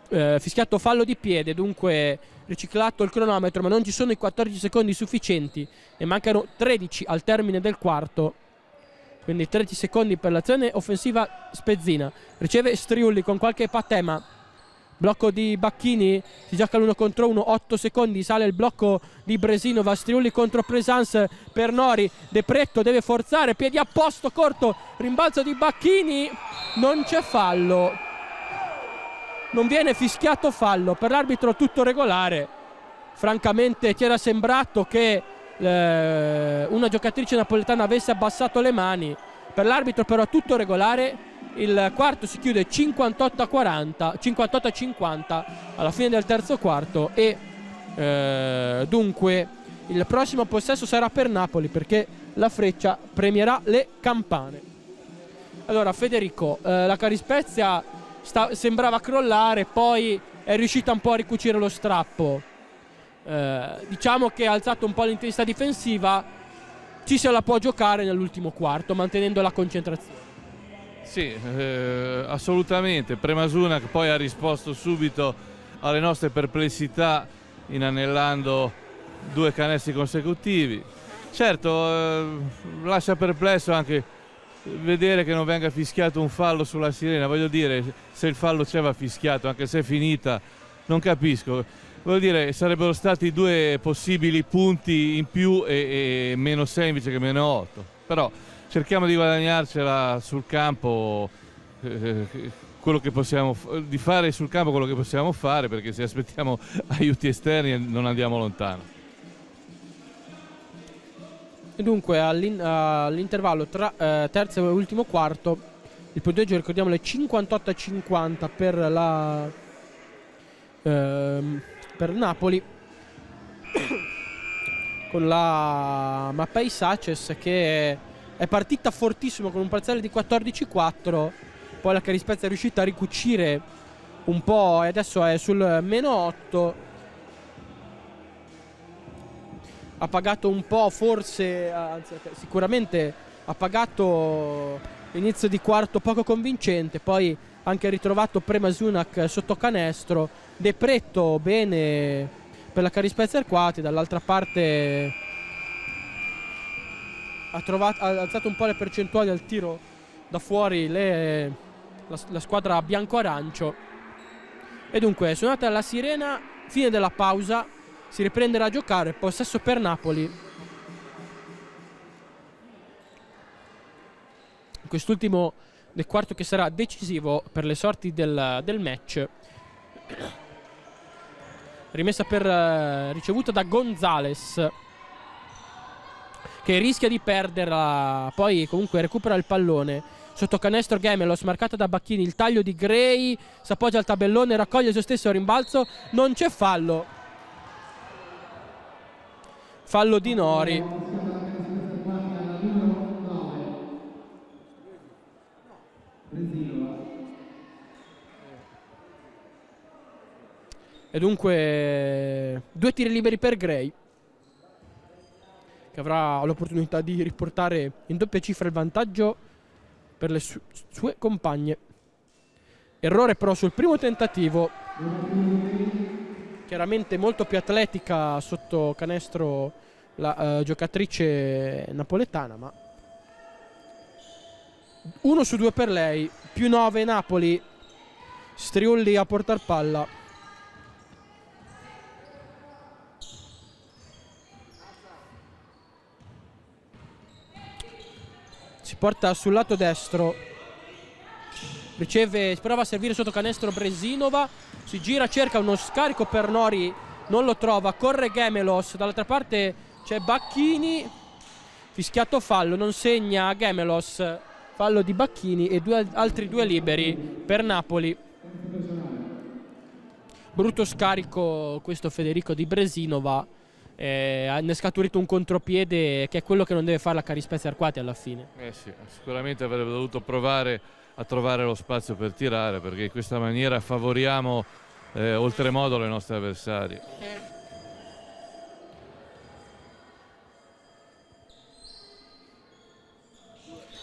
eh, fischiato fallo di piede, dunque riciclato il cronometro, ma non ci sono i 14 secondi sufficienti e mancano 13 al termine del quarto. Quindi 13 secondi per l'azione offensiva spezzina. Riceve Striulli con qualche patema Blocco di Bacchini, si gioca l'uno contro uno, 8 secondi, sale il blocco di Bresino, Vastriulli contro Presance per Nori, De Pretto deve forzare, piedi a posto, corto, rimbalzo di Bacchini, non c'è fallo, non viene fischiato fallo, per l'arbitro tutto regolare, francamente ti era sembrato che eh, una giocatrice napoletana avesse abbassato le mani, per l'arbitro però tutto regolare, il quarto si chiude 58 a 40 58 a 50 alla fine del terzo quarto e eh, dunque il prossimo possesso sarà per Napoli perché la freccia premierà le campane. Allora Federico, eh, la Carispezia sta- sembrava crollare, poi è riuscita un po' a ricucire lo strappo. Eh, diciamo che ha alzato un po' l'intensità difensiva, ci se la può giocare nell'ultimo quarto mantenendo la concentrazione. Sì, eh, assolutamente. Premasuna poi ha risposto subito alle nostre perplessità inanellando due canestri consecutivi. Certo, eh, lascia perplesso anche vedere che non venga fischiato un fallo sulla sirena. Voglio dire, se il fallo c'è va fischiato, anche se è finita, non capisco. Voglio dire, sarebbero stati due possibili punti in più e, e meno 6 invece che meno 8. Però cerchiamo di guadagnarcela sul campo. eh, quello che possiamo di fare sul campo quello che possiamo fare perché se aspettiamo aiuti esterni non andiamo lontano. Dunque all'in- all'intervallo tra eh, terzo e ultimo quarto il punteggio ricordiamolo è 58 a 50 per la ehm, per Napoli. Con la Mappei Saces che è partita fortissimo con un parziale di 14-4 poi la Carispezia è riuscita a ricucire un po' e adesso è sul meno 8 ha pagato un po' forse anzi, sicuramente ha pagato l'inizio di quarto poco convincente poi anche ritrovato Premasunak sotto canestro De Pretto bene per la Carispezia Arquati dall'altra parte ha, trovato, ha alzato un po' le percentuali al tiro da fuori le, la, la squadra bianco-arancio. E dunque suonata la sirena fine della pausa si riprenderà a giocare possesso per Napoli. Quest'ultimo del quarto che sarà decisivo per le sorti del, del match. Rimessa per eh, ricevuta da Gonzales che rischia di perderla poi comunque recupera il pallone. Sotto canestro Gemelos marcata da Bacchini il taglio di Gray si appoggia al tabellone raccoglie il suo stesso rimbalzo non c'è fallo fallo di Nori. E dunque due tiri liberi per Gray che avrà l'opportunità di riportare in doppia cifra il vantaggio per le su- sue compagne. Errore però sul primo tentativo chiaramente molto più atletica sotto canestro la eh, giocatrice napoletana, ma 1 su 2 per lei, più 9 Napoli, Striulli a portar palla. Si porta sul lato destro. Riceve, prova a servire sotto canestro Bresinova. Si gira, cerca uno scarico per Nori. Non lo trova. Corre Gemelos. Dall'altra parte c'è Bacchini. Fischiato fallo. Non segna Gemelos. Fallo di Bacchini e due, altri due liberi per Napoli. Brutto scarico questo Federico di Bresinova. Eh, ne è scaturito un contropiede che è quello che non deve fare la Carispezia Arquati alla fine. Eh sì, sicuramente avrebbe dovuto provare a trovare lo spazio per tirare perché in questa maniera favoriamo eh, oltremodo le nostre avversarie.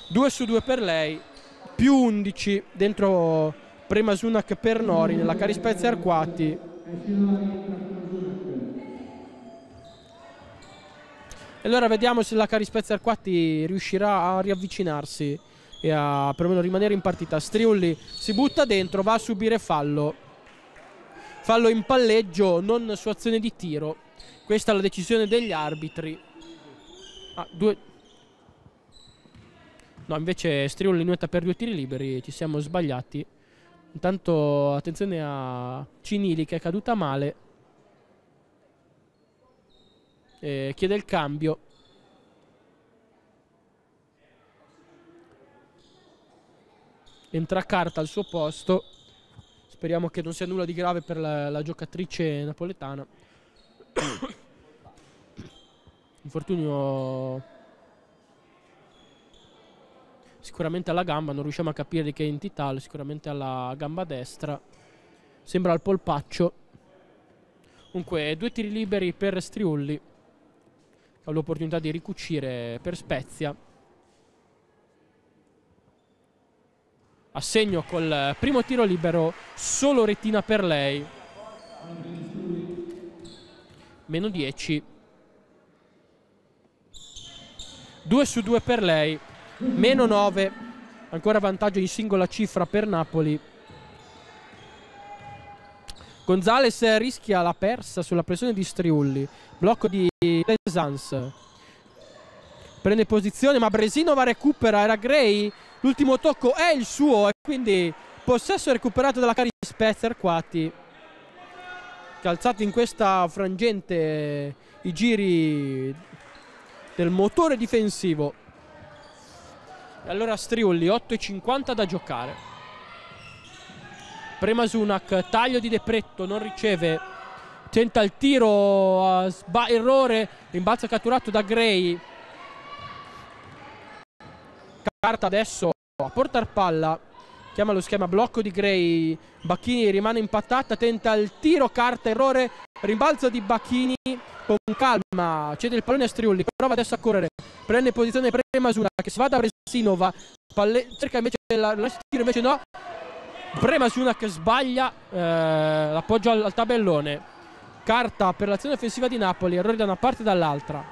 2 su 2 per lei, più 11 dentro Premasunak per Nori nella Carispezia Arquati. E allora vediamo se la Carispezia Arquati riuscirà a riavvicinarsi e a perlomeno rimanere in partita. Striulli si butta dentro, va a subire fallo. Fallo in palleggio, non su azione di tiro. Questa è la decisione degli arbitri. Ah, due, No, invece Striulli nuota per due tiri liberi, ci siamo sbagliati. Intanto attenzione a Cinili che è caduta male. E chiede il cambio. Entra Carta al suo posto. Speriamo che non sia nulla di grave per la, la giocatrice napoletana. infortunio sicuramente alla gamba, non riusciamo a capire di che entità, sicuramente alla gamba destra. Sembra al polpaccio. Comunque, due tiri liberi per Striulli. Ha l'opportunità di ricucire per Spezia. Assegno col primo tiro libero, solo retina per lei. Meno 10. 2 su 2 per lei. Meno 9. Ancora vantaggio in singola cifra per Napoli. Gonzales rischia la persa sulla pressione di Striulli. Blocco di Lesans. Prende posizione, ma Bresinova recupera. Era Gray. L'ultimo tocco è il suo. E quindi possesso recuperato dalla Cari Spezzer Quati. Calzato in questa frangente i giri del motore difensivo. E allora Striulli, 8,50 da giocare. Prima Sunak, taglio di Depretto, non riceve. Tenta il tiro, errore, rimbalzo catturato da Gray. Carta adesso a portar palla. Chiama lo schema blocco di Gray. Bacchini rimane impattata, tenta il tiro, carta, errore, rimbalzo di Bacchini con calma, cede il pallone a Striulli, prova adesso a correre, prende posizione Premasuna che si va da Bresinova, palle, cerca invece la, la tiro invece no, Premasuna che sbaglia, eh, l'appoggio al, al, tabellone, carta per l'azione offensiva di Napoli, errori da una parte e dall'altra,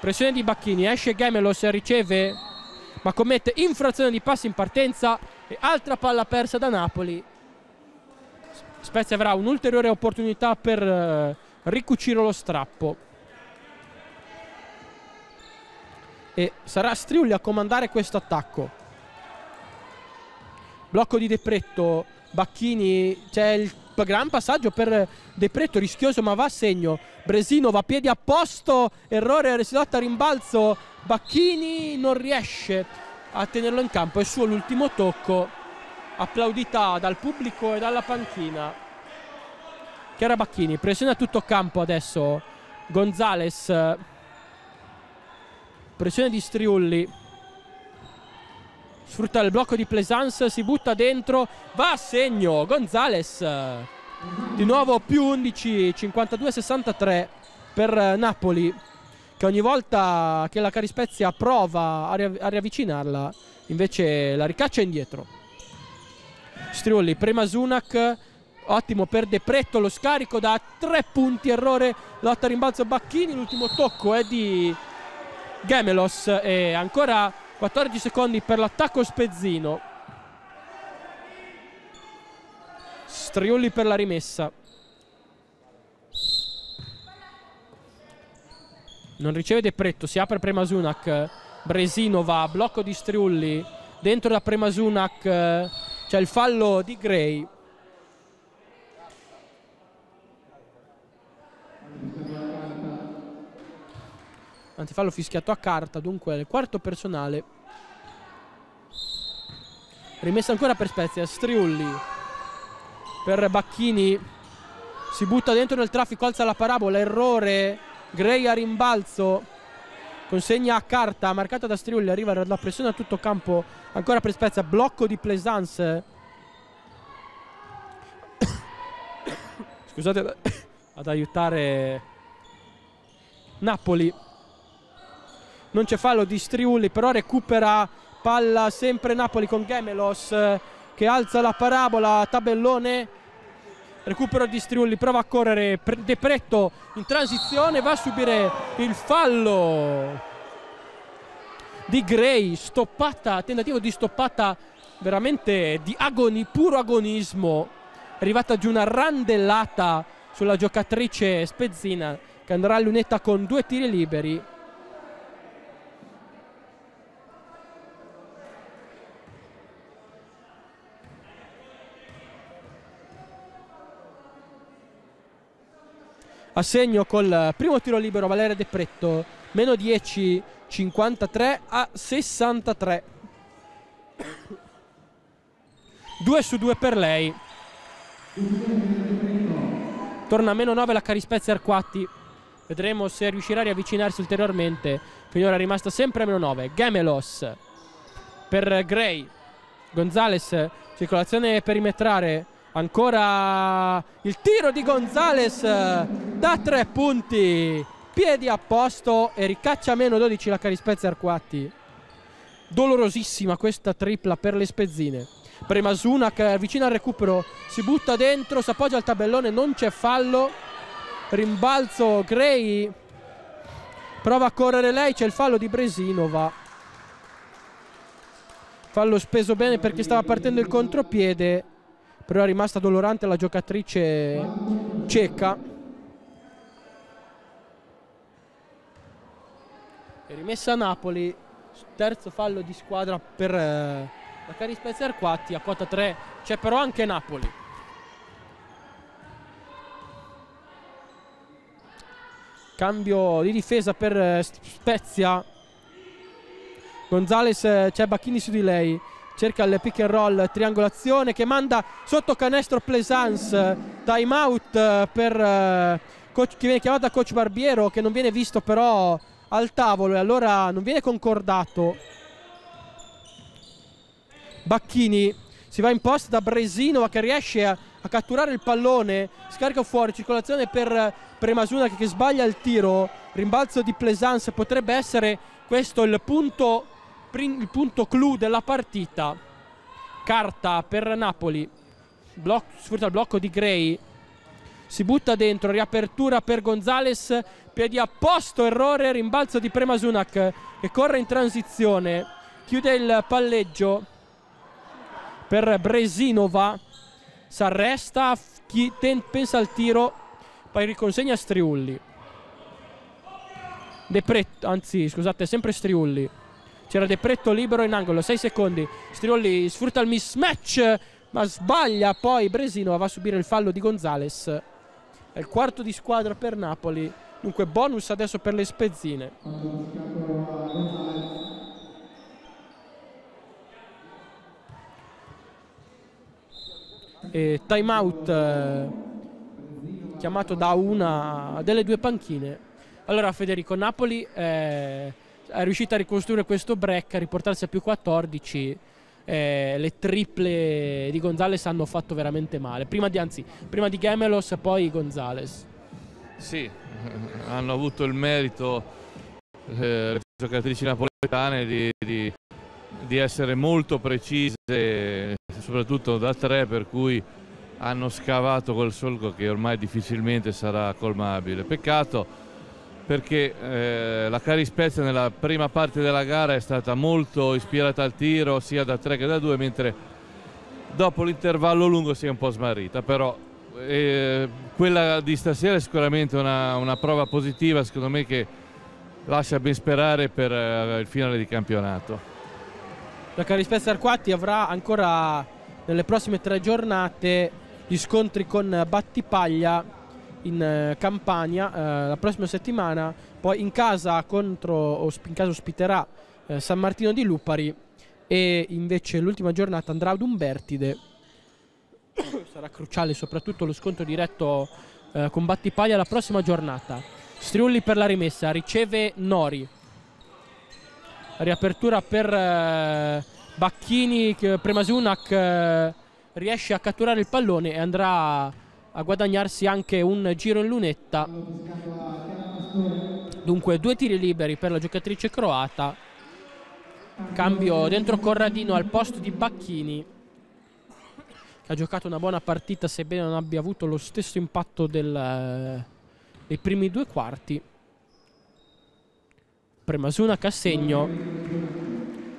pressione di Bacchini, esce Gemelos, riceve ma commette infrazione di passi in partenza e altra palla persa da Napoli. Spezia avrà un'ulteriore opportunità per... Eh, ricucire lo strappo e sarà Striulli a comandare questo attacco blocco di Depretto Bacchini c'è il gran passaggio per Depretto rischioso ma va a segno Bresino va a piedi a posto errore residuato a rimbalzo Bacchini non riesce a tenerlo in campo è suo l'ultimo tocco applaudita dal pubblico e dalla panchina Chiara Bacchini, pressione a tutto campo adesso. Gonzales. Pressione di Striulli. Sfrutta il blocco di Plaisance, si butta dentro, va a segno. Gonzales. Di nuovo più 11, 52-63 per Napoli. Che ogni volta che la Carispezia prova a, ri- a riavvicinarla, invece la ricaccia indietro. Striulli, prima Sunak Ottimo per Depretto lo scarico da tre punti, errore, lotta rimbalzo Bacchini, l'ultimo tocco è di Gemelos e ancora 14 secondi per l'attacco Spezzino. Striulli per la rimessa. Non riceve Depretto, si apre Premasunak. Bresino va, blocco di Striulli. Dentro da Premasunak c'è il fallo di Gray. Antifallo fischiato a carta, dunque il quarto personale. Rimessa ancora per Spezia, Striulli. Per Bacchini. Si butta dentro nel traffico, alza la parabola, errore. Gray a rimbalzo. Consegna a carta, marcata da Striulli, arriva la pressione a tutto campo. Ancora per Spezia, blocco di Plaisance. Scusate ad aiutare Napoli non c'è fallo di Striulli però recupera palla sempre Napoli con Gemelos eh, che alza la parabola tabellone. Recupero di Striulli prova a correre De Pretto in transizione va a subire il fallo di Gray stoppata tentativo di stoppata veramente di agoni puro agonismo è arrivata giù una randellata sulla giocatrice Spezzina che andrà a lunetta con due tiri liberi a segno col primo tiro libero Valeria De Pretto meno 10 53 a 63 2 su 2 per lei torna a meno 9 la Carispezia Arquatti Vedremo se riuscirà a riavvicinarsi ulteriormente. Finora è rimasta sempre a meno 9. Gemelos per Gray. Gonzales, circolazione perimetrale. Ancora il tiro di Gonzales da tre punti. Piedi a posto e ricaccia meno 12 la Carispezia Arquati. Dolorosissima questa tripla per le spezzine. Prima Sunak vicino al recupero si butta dentro, si appoggia al tabellone, non c'è fallo. Rimbalzo Gray. Prova a correre lei, c'è il fallo di Bresinova. Fallo speso bene perché stava partendo il contropiede. Però è rimasta dolorante la giocatrice ceca. È rimessa a Napoli. Terzo fallo di squadra per eh, la Cari Spezia Arquati. A quota 3 c'è però anche Napoli. Cambio di difesa per eh, Spezia. Gonzales eh, c'è Bacchini su di lei. Cerca il pick and roll, triangolazione che manda sotto canestro Plaisance. Time out eh, per eh, coach, che viene chiamato coach Barbiero che non viene visto però al tavolo e allora non viene concordato. Bacchini si va in post da Bresinova che riesce a, a catturare il pallone, scarica fuori, circolazione per Premasuna che, che sbaglia il tiro, rimbalzo di Plaisance, potrebbe essere questo il punto, il punto clou della partita. Carta per Napoli, Bloc, sfrutta il blocco di Gray, si butta dentro, riapertura per Gonzales, piedi a posto, errore, rimbalzo di Premasunak che corre in transizione, chiude il palleggio per Bresinova, si arresta, chi pensa al tiro, poi riconsegna Striulli. Depretto, anzi scusate, sempre Striulli. C'era Depretto libero in angolo, 6 secondi. Striulli sfrutta il mismatch, ma sbaglia. Poi Bresinova va a subire il fallo di Gonzales. È il quarto di squadra per Napoli. Dunque bonus adesso per le spezzine. E time out eh, chiamato da una delle due panchine. Allora Federico, Napoli eh, è riuscita a ricostruire questo break, a riportarsi a più 14. Eh, le triple di Gonzales hanno fatto veramente male. Prima di, anzi, prima di Gemelos e poi Gonzales. Sì, hanno avuto il merito eh, le giocatrici napoletane di, di, di, essere molto precise, soprattutto da tre, per cui hanno scavato quel solco che ormai difficilmente sarà colmabile. Peccato perché eh, la Cari Spezia nella prima parte della gara è stata molto ispirata al tiro sia da 3 che da 2 mentre dopo l'intervallo lungo si è un po' smarrita però eh, quella di stasera è sicuramente una, una, prova positiva secondo me che lascia ben sperare per eh, il finale di campionato. La Cari Spezia Arquati avrà ancora nelle prossime tre giornate gli scontri con Battipaglia in eh, Campania eh, la prossima settimana, poi in casa contro, in casa ospiterà eh, San Martino di Lupari e invece l'ultima giornata andrà ad Umbertide. Sarà cruciale soprattutto lo scontro diretto eh, con Battipaglia la prossima giornata. Striulli per la rimessa, riceve Nori. Riapertura per eh, Bacchini, Premasunak eh, riesce a catturare il pallone e andrà a guadagnarsi anche un giro in lunetta. Dunque due tiri liberi per la giocatrice croata. Cambio dentro Corradino al posto di Bacchini che ha giocato una buona partita sebbene non abbia avuto lo stesso impatto del, dei primi due quarti. Premasuna Cassegno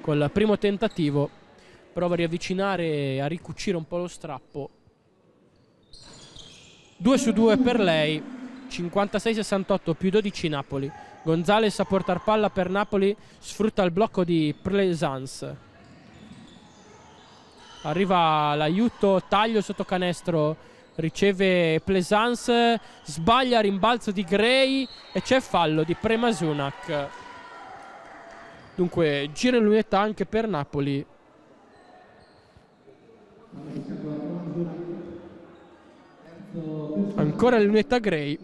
col primo tentativo prova a riavvicinare a ricucire un po' lo strappo 2 su 2 per lei 56-68 più 12 Napoli. Gonzales a portar palla per Napoli sfrutta il blocco di Plaisance arriva l'aiuto taglio sotto canestro riceve Plaisance sbaglia rimbalzo di Gray e c'è fallo di Premasunak dunque gira in lunetta anche per Napoli Ancora lunetta Gray.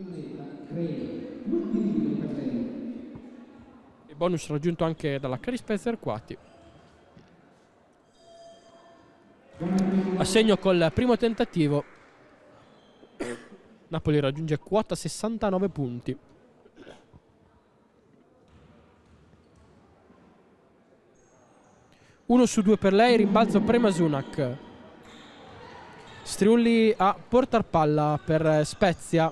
Bonus raggiunto anche dalla Cari Spezia Arquati. Assegno col primo tentativo. Napoli raggiunge quota 69 punti. Uno su due per lei, rimbalzo Premasunak. Striulli a portar palla per Spezia.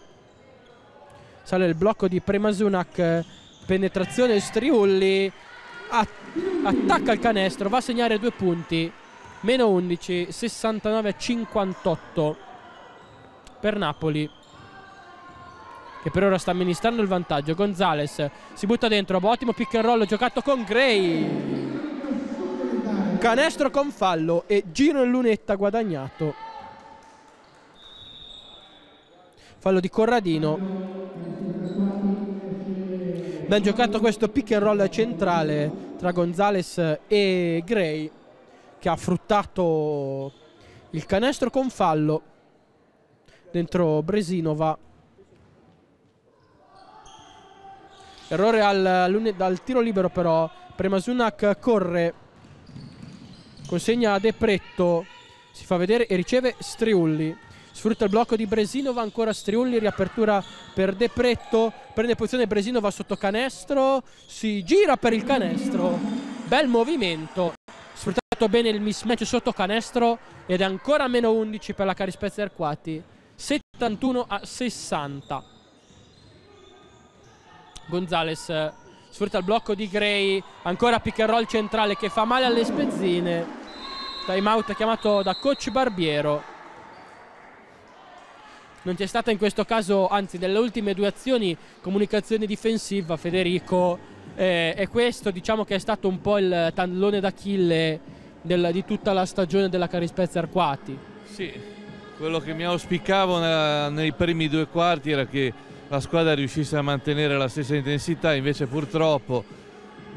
Sale il blocco di Premasunak. Penetrazione Striulli. At- attacca il canestro, va a segnare due punti. Meno 11, 69 a 58 per Napoli. Che per ora sta amministrando il vantaggio. Gonzales si butta dentro. Ottimo pick and roll giocato con Gray. Canestro con fallo e giro in lunetta guadagnato. Fallo di Corradino. Ben giocato questo pick and roll centrale tra Gonzales e Gray che ha fruttato il canestro con fallo dentro Bresinova. Errore al, dal tiro libero però. Premasunak corre. Consegna a Depretto. Si fa vedere e riceve Striulli. Sfrutta il blocco di Bresinova. Ancora Striulli. Riapertura per Depretto. Prende posizione Bresinova sotto canestro. Si gira per il canestro. Bel movimento. Sfruttato bene il mismatch sotto canestro. Ed è ancora meno 11 per la Carispezia Arquati. 71 a 60. Gonzales eh, sfrutta il blocco di Gray, ancora pick and roll centrale che fa male alle spezzine. Time out chiamato da coach Barbiero. Non c'è stata in questo caso, anzi nelle ultime due azioni, comunicazione difensiva Federico. Eh, e questo diciamo che è stato un po' il tallone d'Achille del, di tutta la stagione della Carispezia Arquati. Sì, quello che mi auspicavo nella, nei primi due quarti era che la squadra riuscisse a mantenere la stessa intensità, invece purtroppo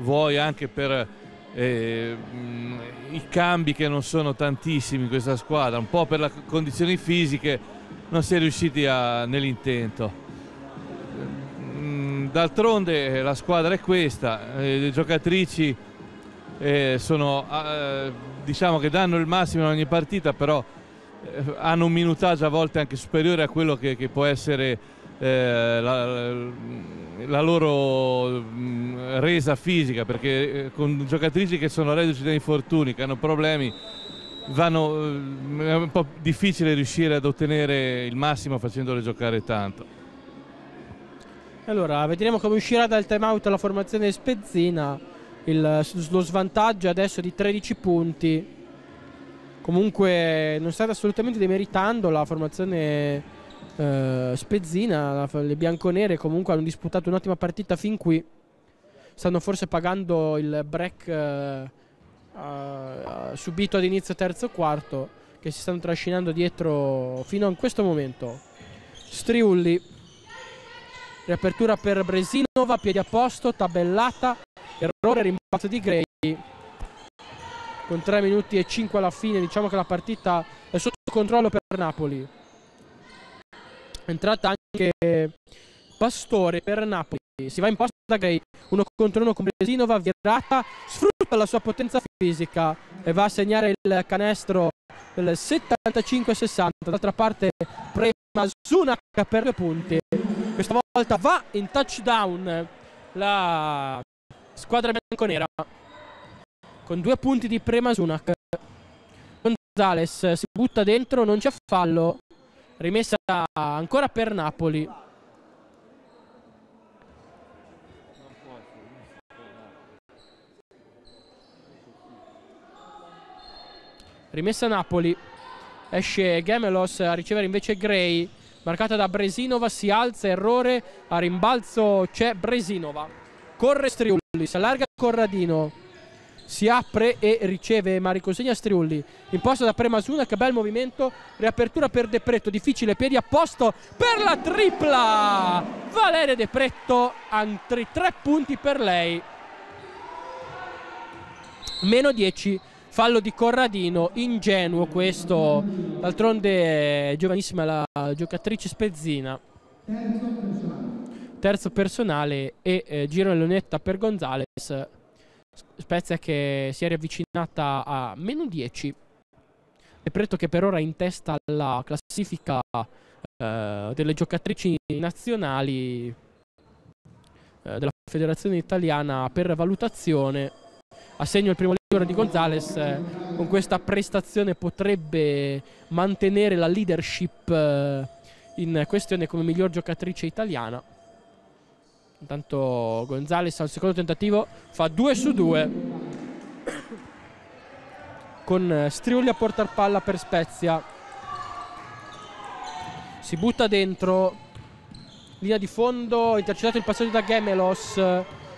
vuoi anche per eh, mh, i cambi che non sono tantissimi in questa squadra, un po' per le condizioni fisiche non si è riusciti a, nell'intento. Mh, D'altronde la squadra è questa, eh, le giocatrici eh, sono, eh, diciamo che danno il massimo in ogni partita, però eh, hanno un minutaggio a volte anche superiore a quello che, che può essere eh, la, la, loro mh, resa fisica perché eh, con giocatrici che sono reduci da infortuni, che hanno problemi, vanno, eh, è un po' difficile riuscire ad ottenere il massimo facendole giocare tanto. Allora, vedremo come uscirà dal timeout la formazione spezzina. Il, lo svantaggio adesso di 13 punti. Comunque non state assolutamente demeritando la formazione Uh, Spezzina, le bianconere comunque hanno disputato un'ottima partita fin qui. Stanno forse pagando il break uh, uh, subito ad inizio terzo quarto che si stanno trascinando dietro fino a questo momento. Striulli. Riapertura per Bresinova, piedi a posto, tabellata. Errore, rimbalzo di Gray. Con 3 minuti e 5 alla fine, diciamo che la partita è sotto controllo per Napoli entrata anche Pastore per Napoli. Si va in posta da Gray, uno contro uno con Bresinova, virata, sfrutta la sua potenza fisica e va a segnare il canestro del 75-60. D'altra parte prema Sunak per due punti. Questa volta va in touchdown la squadra bianconera con due punti di prema Sunak. Gonzales si butta dentro, non c'è fallo rimessa ancora per Napoli. Rimessa Napoli. Esce Gemelos a ricevere invece Gray. Marcata da Bresinova, si alza, errore. A rimbalzo c'è Bresinova. Corre Striulli, si allarga Corradino si apre e riceve ma riconsegna Striulli imposta da Premasuna che bel movimento riapertura per Depretto difficile piedi a posto per la tripla Valeria Depretto altri tre punti per lei meno 10 fallo di Corradino ingenuo questo d'altronde è giovanissima la giocatrice Spezzina terzo personale e eh, giro in lunetta per Gonzales. Spezia che si è riavvicinata a meno 10. E Preto che per ora è in testa alla classifica eh, delle giocatrici nazionali eh, della Federazione Italiana per valutazione. A segno il primo di Gonzales, eh, con questa prestazione potrebbe mantenere la leadership eh, in questione come miglior giocatrice italiana. Intanto Gonzales al secondo tentativo fa 2 su 2 con eh, Striulli a portar palla per Spezia. Si butta dentro, linea di fondo, intercettato il passaggio da Gemelos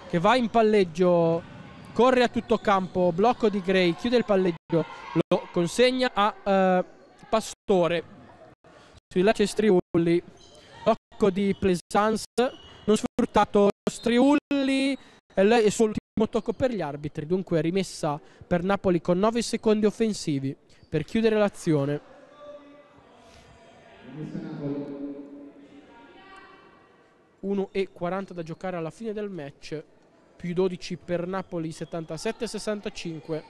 che va in palleggio, corre a tutto campo, blocco di Gray, chiude il palleggio, lo consegna a uh, Pastore. Sui là c'è Striulli, blocco di Plaisance, non sfruttato Striulli e lei è suo ultimo tocco per gli arbitri, dunque rimessa per Napoli con 9 secondi offensivi per chiudere l'azione. 1 e 40 da giocare alla fine del match, più 12 per Napoli 77-65.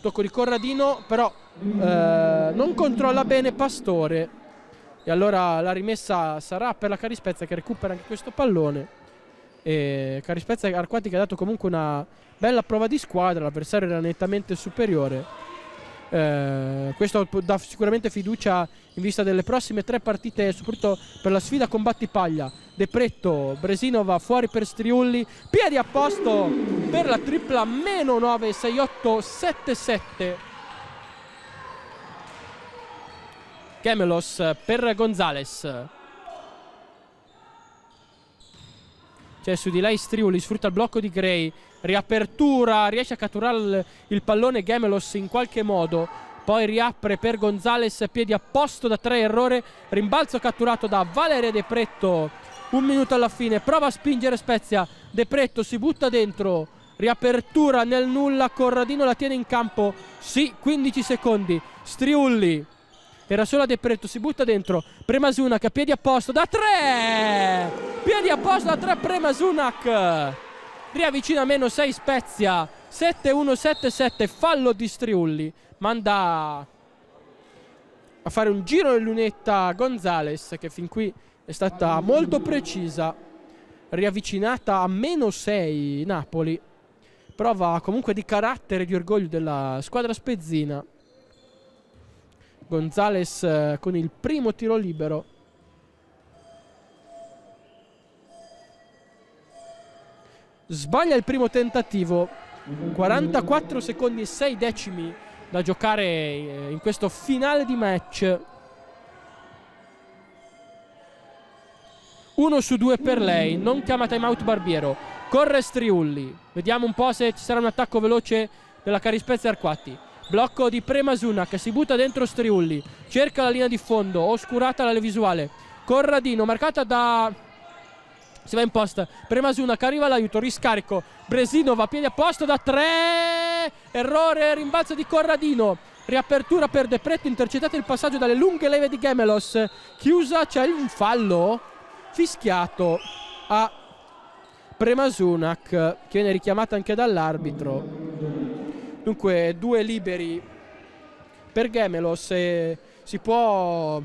Tocco di Corradino, però eh, non controlla bene Pastore. E allora la rimessa sarà per la Carispezia che recupera anche questo pallone. E Carispezia Arquati che ha dato comunque una bella prova di squadra, l'avversario era nettamente superiore. Eh, questo dà sicuramente fiducia in vista delle prossime tre partite, soprattutto per la sfida con Battipaglia. De Pretto, Bresinova fuori per Striulli, piedi a posto per la tripla meno 9, 6, 8, 7, 7. Gemelos per Gonzales. C'è su di lei Striuli, sfrutta il blocco di Gray, riapertura, riesce a catturare il, il pallone Gemelos in qualche modo, poi riapre per Gonzales, piedi a posto da tre, errore, rimbalzo catturato da Valeria De Pretto, un minuto alla fine, prova a spingere Spezia, De Pretto si butta dentro, riapertura nel nulla, Corradino la tiene in campo, sì, 15 secondi, Striulli, era solo De Pretto, si butta dentro, Premasunak, piedi a posto da tre, piedi a posto da tre Premasunak, riavvicina meno 6 Spezia. 7-1-7-7 fallo di Striulli. Manda a fare un giro in lunetta Gonzales che fin qui è stata molto precisa. Riavvicinata a meno 6 Napoli. Prova comunque di carattere e di orgoglio della squadra spezzina. Gonzales eh, con il primo tiro libero sbaglia il primo tentativo. 44 secondi e 6 decimi da giocare eh, in questo finale di match. 1 su 2 per lei. Non chiama timeout Barbiero. Corre Striulli. Vediamo un po' se ci sarà un attacco veloce della Carispezia Arquati blocco di Premasuna che si butta dentro Striulli. Cerca la linea di fondo. Oscurata la visuale. Corradino marcata da si va in post. Premasuna che arriva all'aiuto. Riscarico. Bresino va a piedi a posto da tre. Errore rimbalzo di Corradino. Riapertura per De Pretto intercettato il passaggio dalle lunghe leve di Gemelos. Chiusa c'è un fallo fischiato a Premasunak che viene richiamata anche dall'arbitro. Dunque due liberi per Gemelos e si può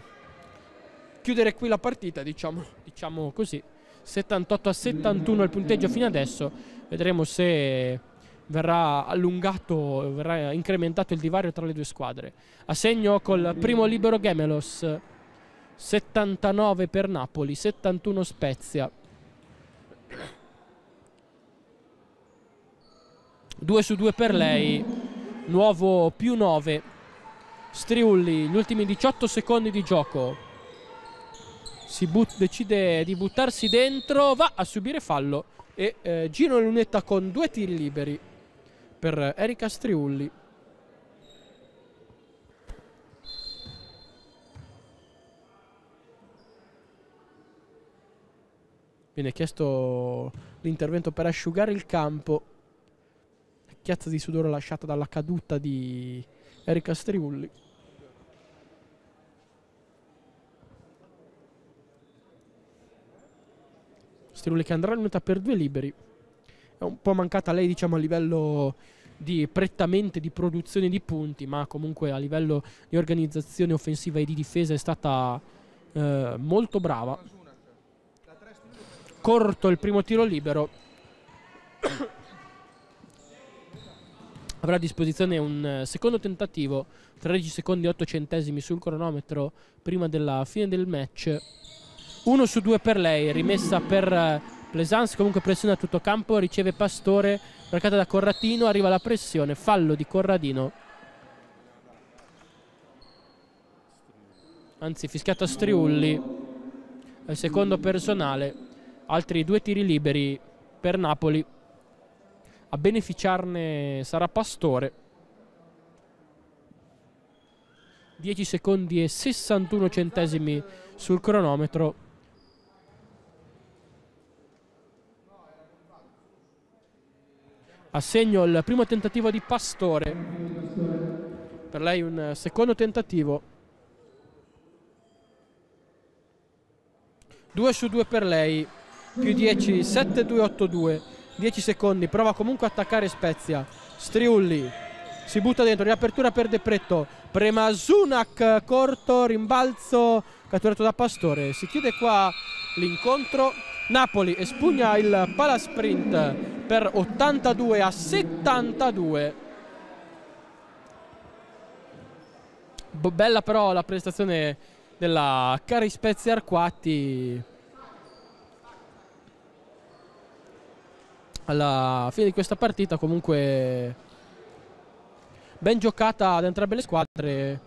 chiudere qui la partita diciamo, diciamo così 78 a 71 il punteggio fino adesso. Vedremo se verrà allungato, verrà incrementato il divario tra le due squadre. A segno col primo libero Gemelos, 79 per Napoli, 71 Spezia. 2 su 2 per lei, nuovo più 9. Striulli, gli ultimi 18 secondi di gioco si decide di buttarsi dentro, va a subire fallo e eh, giro in lunetta con due tiri liberi per Erika Striulli. Viene chiesto l'intervento per asciugare il campo. Chiazza di sudore lasciata dalla caduta di Erika Striulli. Strulli che andrà in unità per due liberi. È un po' mancata lei, diciamo, a livello di prettamente di produzione di punti, ma comunque a livello di organizzazione offensiva e di difesa è stata eh, molto brava. Corto il primo tiro libero. Avrà a disposizione un eh, secondo tentativo, 13 secondi e 8 centesimi sul cronometro prima della fine del match. 1 su 2 per lei, rimessa per eh, Plaisance, comunque pressione a tutto campo, riceve Pastore, marcata da Corradino, arriva la pressione, fallo di Corradino. Anzi, fischiato a Striulli, il secondo personale, altri due tiri liberi per Napoli. A beneficiarne sarà Pastore. 10 secondi e 61 centesimi sul cronometro. Assegno il primo tentativo di Pastore. Per lei un secondo tentativo. 2 su 2 per lei. Più 10, 7, 2, 8, 2. 10 secondi. Prova comunque a attaccare Spezia. Striulli. Si butta dentro. Riapertura per Depretto. Prema Zunak. Corto. Rimbalzo. Catturato da Pastore. Si chiude qua l'incontro. Napoli espugna il palasprint per 82 a 72. Bo- bella però la prestazione della Cari Spezia Arquati. Alla fine di questa partita comunque ben giocata da entrambe le squadre